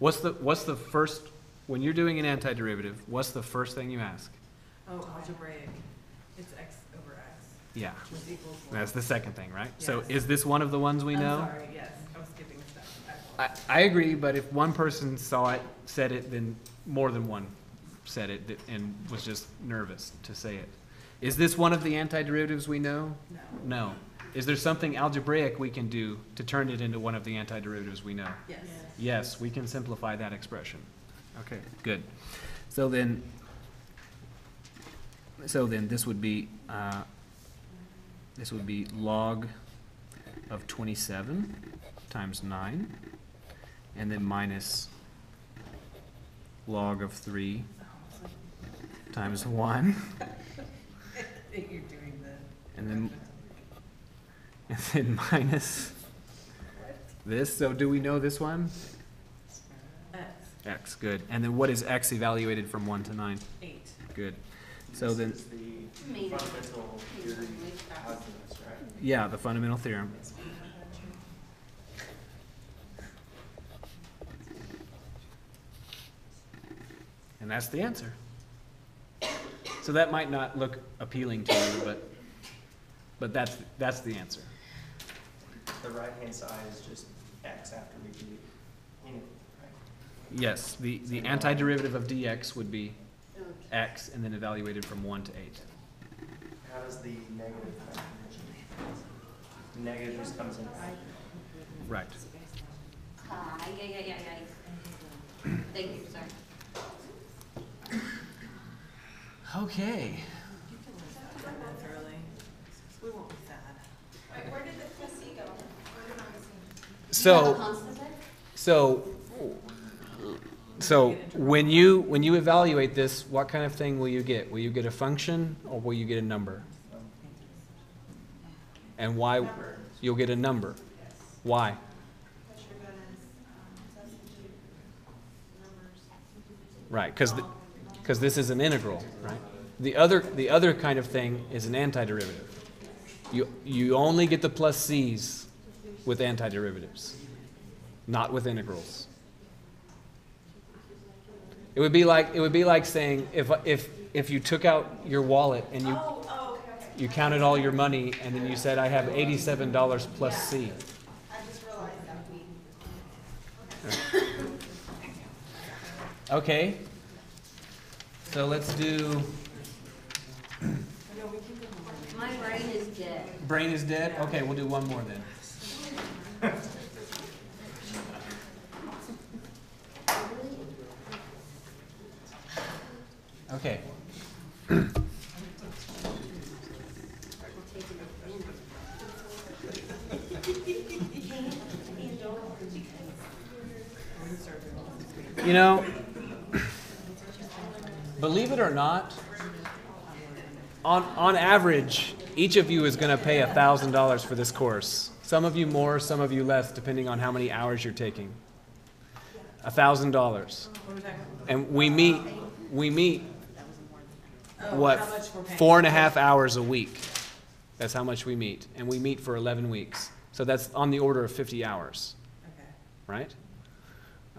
What's the, what's the first, when you're doing an antiderivative, what's the first thing you ask? Oh, algebraic, it's x over x, Yeah, which equals one. that's the second thing, right? So Yes. is this one of the ones we know? I'm sorry, yes, I was skipping a step. I I. I agree, but if one person saw it, said it, then more than one said it th- and was just nervous to say it. Is this one of the antiderivatives we know? No. No. Is there something algebraic we can do to turn it into one of the antiderivatives we know? Yes. Yes, we can simplify that expression. Okay, good. So then, so then this would be, uh, this would be log of twenty-seven times nine, and then minus log of three times one, you're doing and then, and then minus this. So do we know this one? X, X, good. And then what is X evaluated from one to nine? eight. Good. So then, This is the fundamental theory calculus, right? yeah, the fundamental theorem. And that's the answer. So that might not look appealing to you, but, but that's, that's the answer. The right-hand side is just x after we do integral, right? Yes, the, the antiderivative of dx would be x and then evaluated from one to eight. How does the negative factor? Negative just comes in. Right. Ah, yeah, yeah, yeah, yeah. Thank you, sorry. Okay. That's early. We won't be sad. Wait, where did the plus C go? Where did I see? So. So, so when you, when you evaluate this, what kind of thing will you get? Will you get a function or will you get a number? And why, you'll get a number. Why? Right, because, because this is an integral, right? The other, the other kind of thing is an antiderivative. You, you only get the plus c's with antiderivatives, not with integrals. It would be like, it would be like saying, if, if, if you took out your wallet and you, Oh, oh, okay, okay. you counted all your money and then you said, I have eighty-seven dollars plus C. I just realized that we. Okay. So let's do, I we can go. My brain is dead. brain is dead? Okay, we'll do one more then. Okay. You know, believe it or not, on, on average, each of you is going to pay thousand dollars for this course. Some of you more, some of you less, depending on how many hours you're taking. A thousand dollars. What are we talking about? And we meet, we meet, Oh, what, how much we're paying. four and a half hours a week. That's how much we meet. And we meet for eleven weeks. So that's on the order of fifty hours, Okay. right?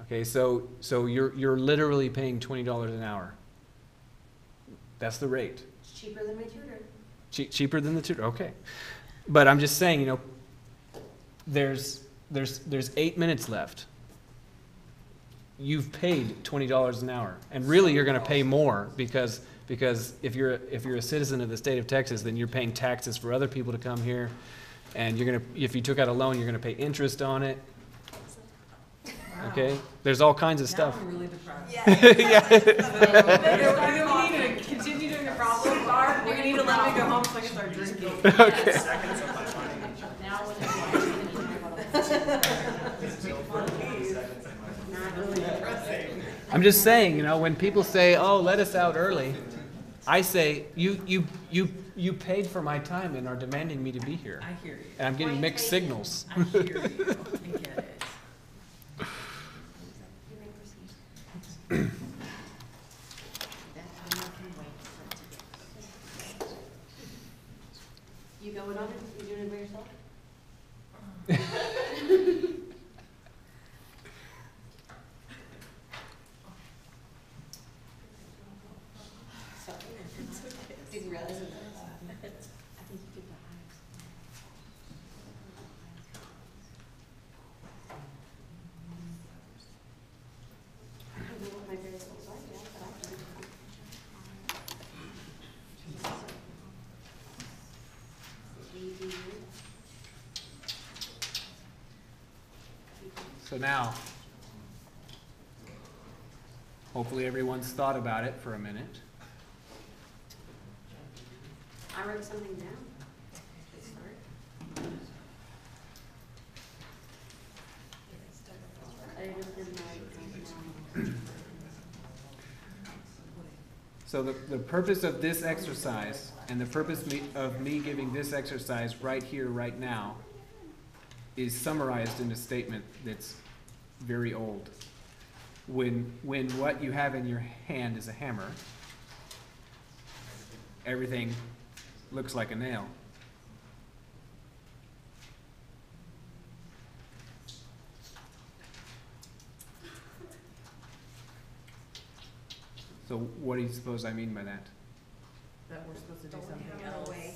Okay, so, so you're, you're literally paying twenty dollars an hour. That's the rate. It's cheaper than my tutor. Che- cheaper than the tutor, okay. But I'm just saying, you know, there's, there's, there's eight minutes left. You've paid twenty dollars an hour, and really, you're gonna pay more, because, because if you're, if you're a citizen of the state of Texas, then you're paying taxes for other people to come here, and you're gonna, if you took out a loan, you're gonna pay interest on it, okay? There's all kinds of Now stuff. I'm really depressed. Yeah. We're gonna need to continue doing a problem bar, you're gonna need to let me go home so I can start drinking. Okay. Now when I'm just saying, you know, when people say, "Oh, let us out early," I say, "You, you, you, you paid for my time and are demanding me to be here." I hear you. And I'm getting mixed signals. I hear you. I get it. You may proceed. You going on it? You doing it by yourself? Sorry. Didn't realize it. I think you give the highest. I don't know what my variables are yet, but I can. GDU. So now, hopefully everyone's thought about it for a minute. I wrote something down. Good start. I didn't write down. So the, the purpose of this exercise and the purpose me, of me giving this exercise right here, right now, is summarized in a statement that's very old. When, when what you have in your hand is a hammer, everything looks like a nail. So what do you suppose I mean by that? That we're supposed to do Don't something have no else. way.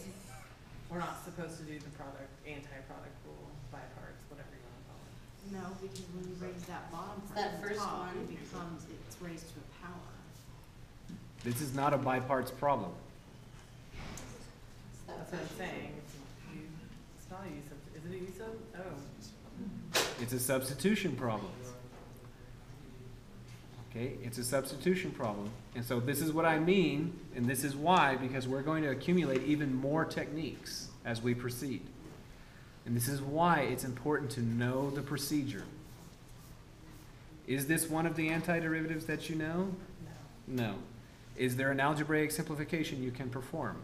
We're not supposed to do the product, anti-product rule by parts, whatever you wanna call it. No, because when you raise that bottom part that at the first top, one. it becomes, it's raised to a power. This is not a by-parts problem. That's what I'm saying. It's a u- It's not a use of, is it a use of? Oh. It's a substitution problem. Okay, it's a substitution problem. And so this is what I mean, and this is why, because we're going to accumulate even more techniques as we proceed. And this is why it's important to know the procedure. Is this one of the antiderivatives that you know? No. No. Is there an algebraic simplification you can perform?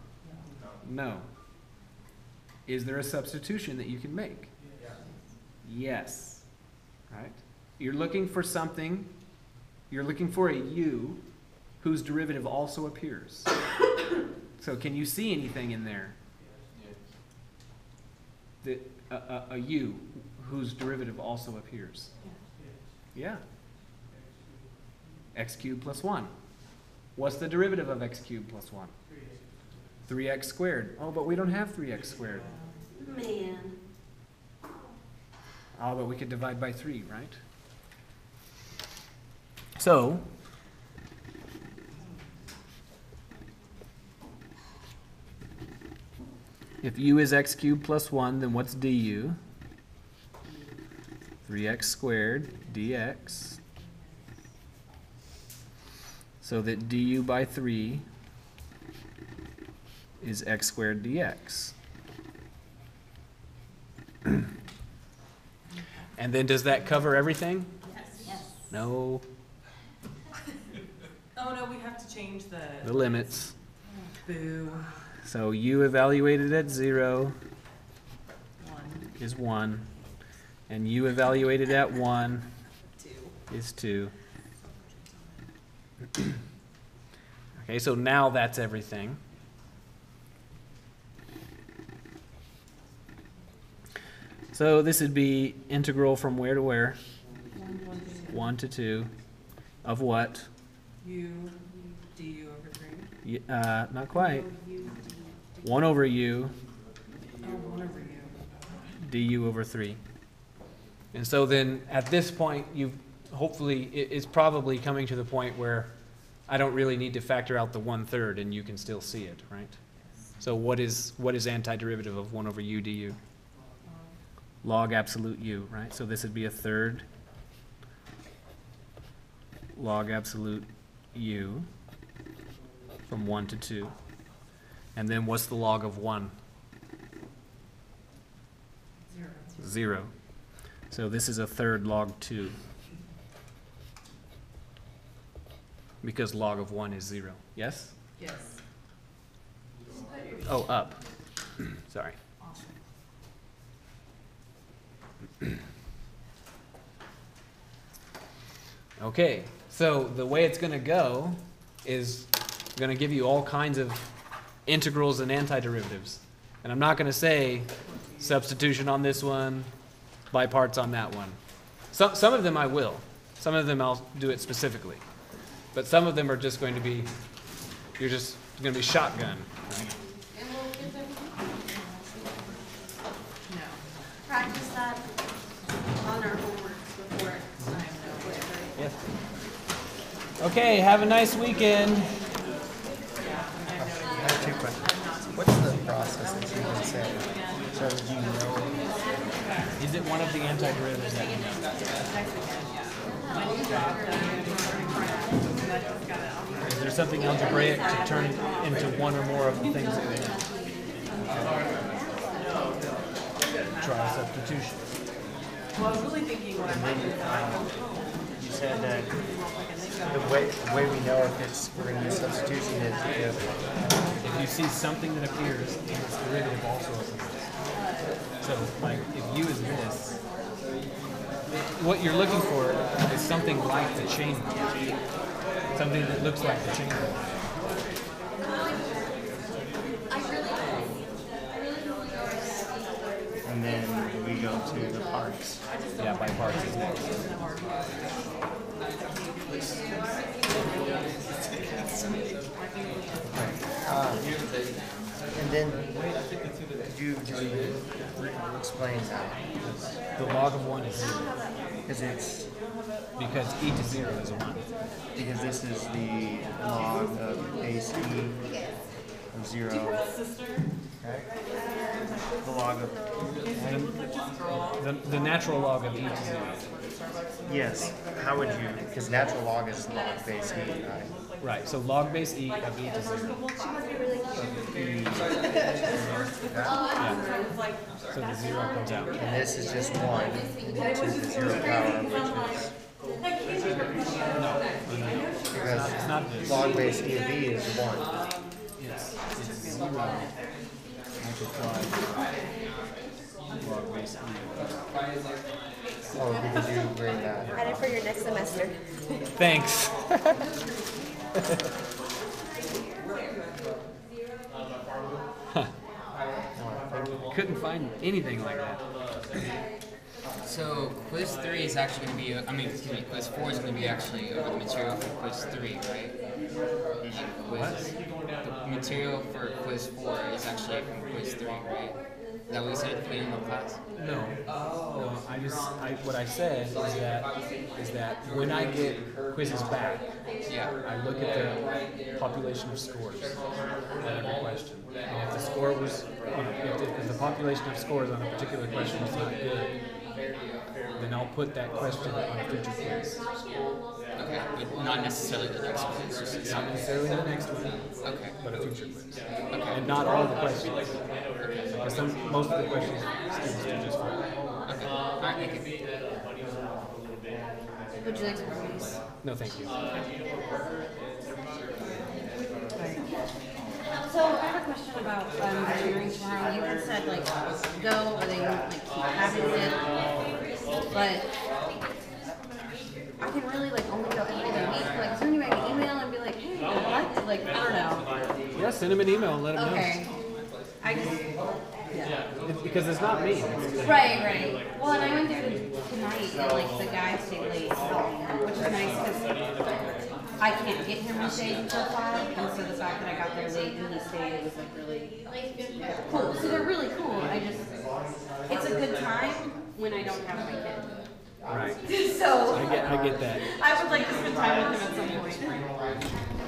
No. Is there a substitution that you can make? Yes. Right? You're looking for something, you're looking for a u whose derivative also appears. So can you see anything in there? That, a, a, a u whose derivative also appears? Yeah. x cubed plus 1. What's the derivative of x cubed plus 1? 3x squared. Oh, but we don't have 3x squared. Man. Oh, but we could divide by 3, right? So, if u is x cubed plus 1, then what's du? 3x squared dx. So that du by 3 is x squared dx. And then does that cover everything? Yes. No, Oh, no, we have to change the. the limits. Boo. So u evaluated at 0 One, is 1, and u evaluated at 1 two. is 2. Okay, so now that's everything. So this would be integral from where to where? 1 to 2 of what? U, du over three. Uh, not quite. 1 over u du over 3. And so then at this point, you've hopefully, it's probably coming to the point where I don't really need to factor out the one third and you can still see it, right? So what is, what is antiderivative of 1 over u du? Log absolute u, right? So this would be a third log absolute u from 1 to 2. And then what's the log of one? Zero. Zero. So this is a third log two. Because log of one is zero, yes? Yes. Oh, up, sorry. Okay, so the way it's gonna go is gonna give you all kinds of integrals and antiderivatives. And I'm not gonna say substitution on this one, by parts on that one. Some, some of them I will. Some of them I'll do it specifically. But some of them are just going to be, you're just gonna be shotgun. And we'll get them. No. Practice that on our homework before it's time. Yes. Okay, have a nice weekend. I have two questions. What's the process that you can say? So do you know, Is it one of the antiderivatives that you know? When you drop the algebraic that just got it on Is there something algebraic to turn into one or more of the things that we know? Try substitution. Well, I was really thinking what I might do I go you said that like, and then the way, the way we know if it's, we're gonna use substitution is if If you see something that appears and its derivative also appears. So, like, if u is this, what you're looking for is something like the chain rule. Something that looks like the chain rule. I really, I really don't know. And then we go to the parts. Yeah, by parts is next. And then, could you just explain that? The log of one is zero, Because it's, because e to zero is one. because this is the log of base e of zero. Okay? The log of, The, the natural log of e to zero. Yes, how would you, because natural log is log base e, right? Right, so log base e of e to zero. Yeah. So the zero comes out. And this is just one. To the zero power, which is, It's because not this. log base e of e is one. It's, it's zero. Multiplied log base e. Oh, because you bring that. Credit for your next semester. Thanks. Couldn't find anything like that. So quiz three is actually going to be, I mean, excuse me, quiz four is going to be actually over the material for quiz three, right? Quiz, the material for quiz four is actually from quiz three, right? Is that what you said at the of class? No, no, I just, I, what I said is that, is that when I get quizzes back, Yeah. I look at the population of scores on every question. And if the score was, if the, if the population of scores on a particular question is not good, then I'll put that question on a future quiz. Okay, but not necessarily the next one. It's just Not necessarily the next one, okay. but a future quiz. Okay. And not all the questions. Because some, most of the questions students do just fine. Okay. All right. Thank you. Would you like some cookies? No, thank you. So I have a question about um, the hearing tomorrow. You had said like go or they like keep having it, but I can really like only go eight in a week. Like, is there any way I can email and be like, hey, what? Like, I don't know. Yeah, send him an email and let know. Okay. I just Yeah. It's because it's not me. Right, right. Well, and I went there tonight, and like the guy stayed late, which is nice because I can't get here most days until five, and so the fact that I got there late and he stayed, was like really cool. So they're really cool. I just, it's a good time when I don't have my kid. Right. So I get, I get that. I would like to spend time with him at some point.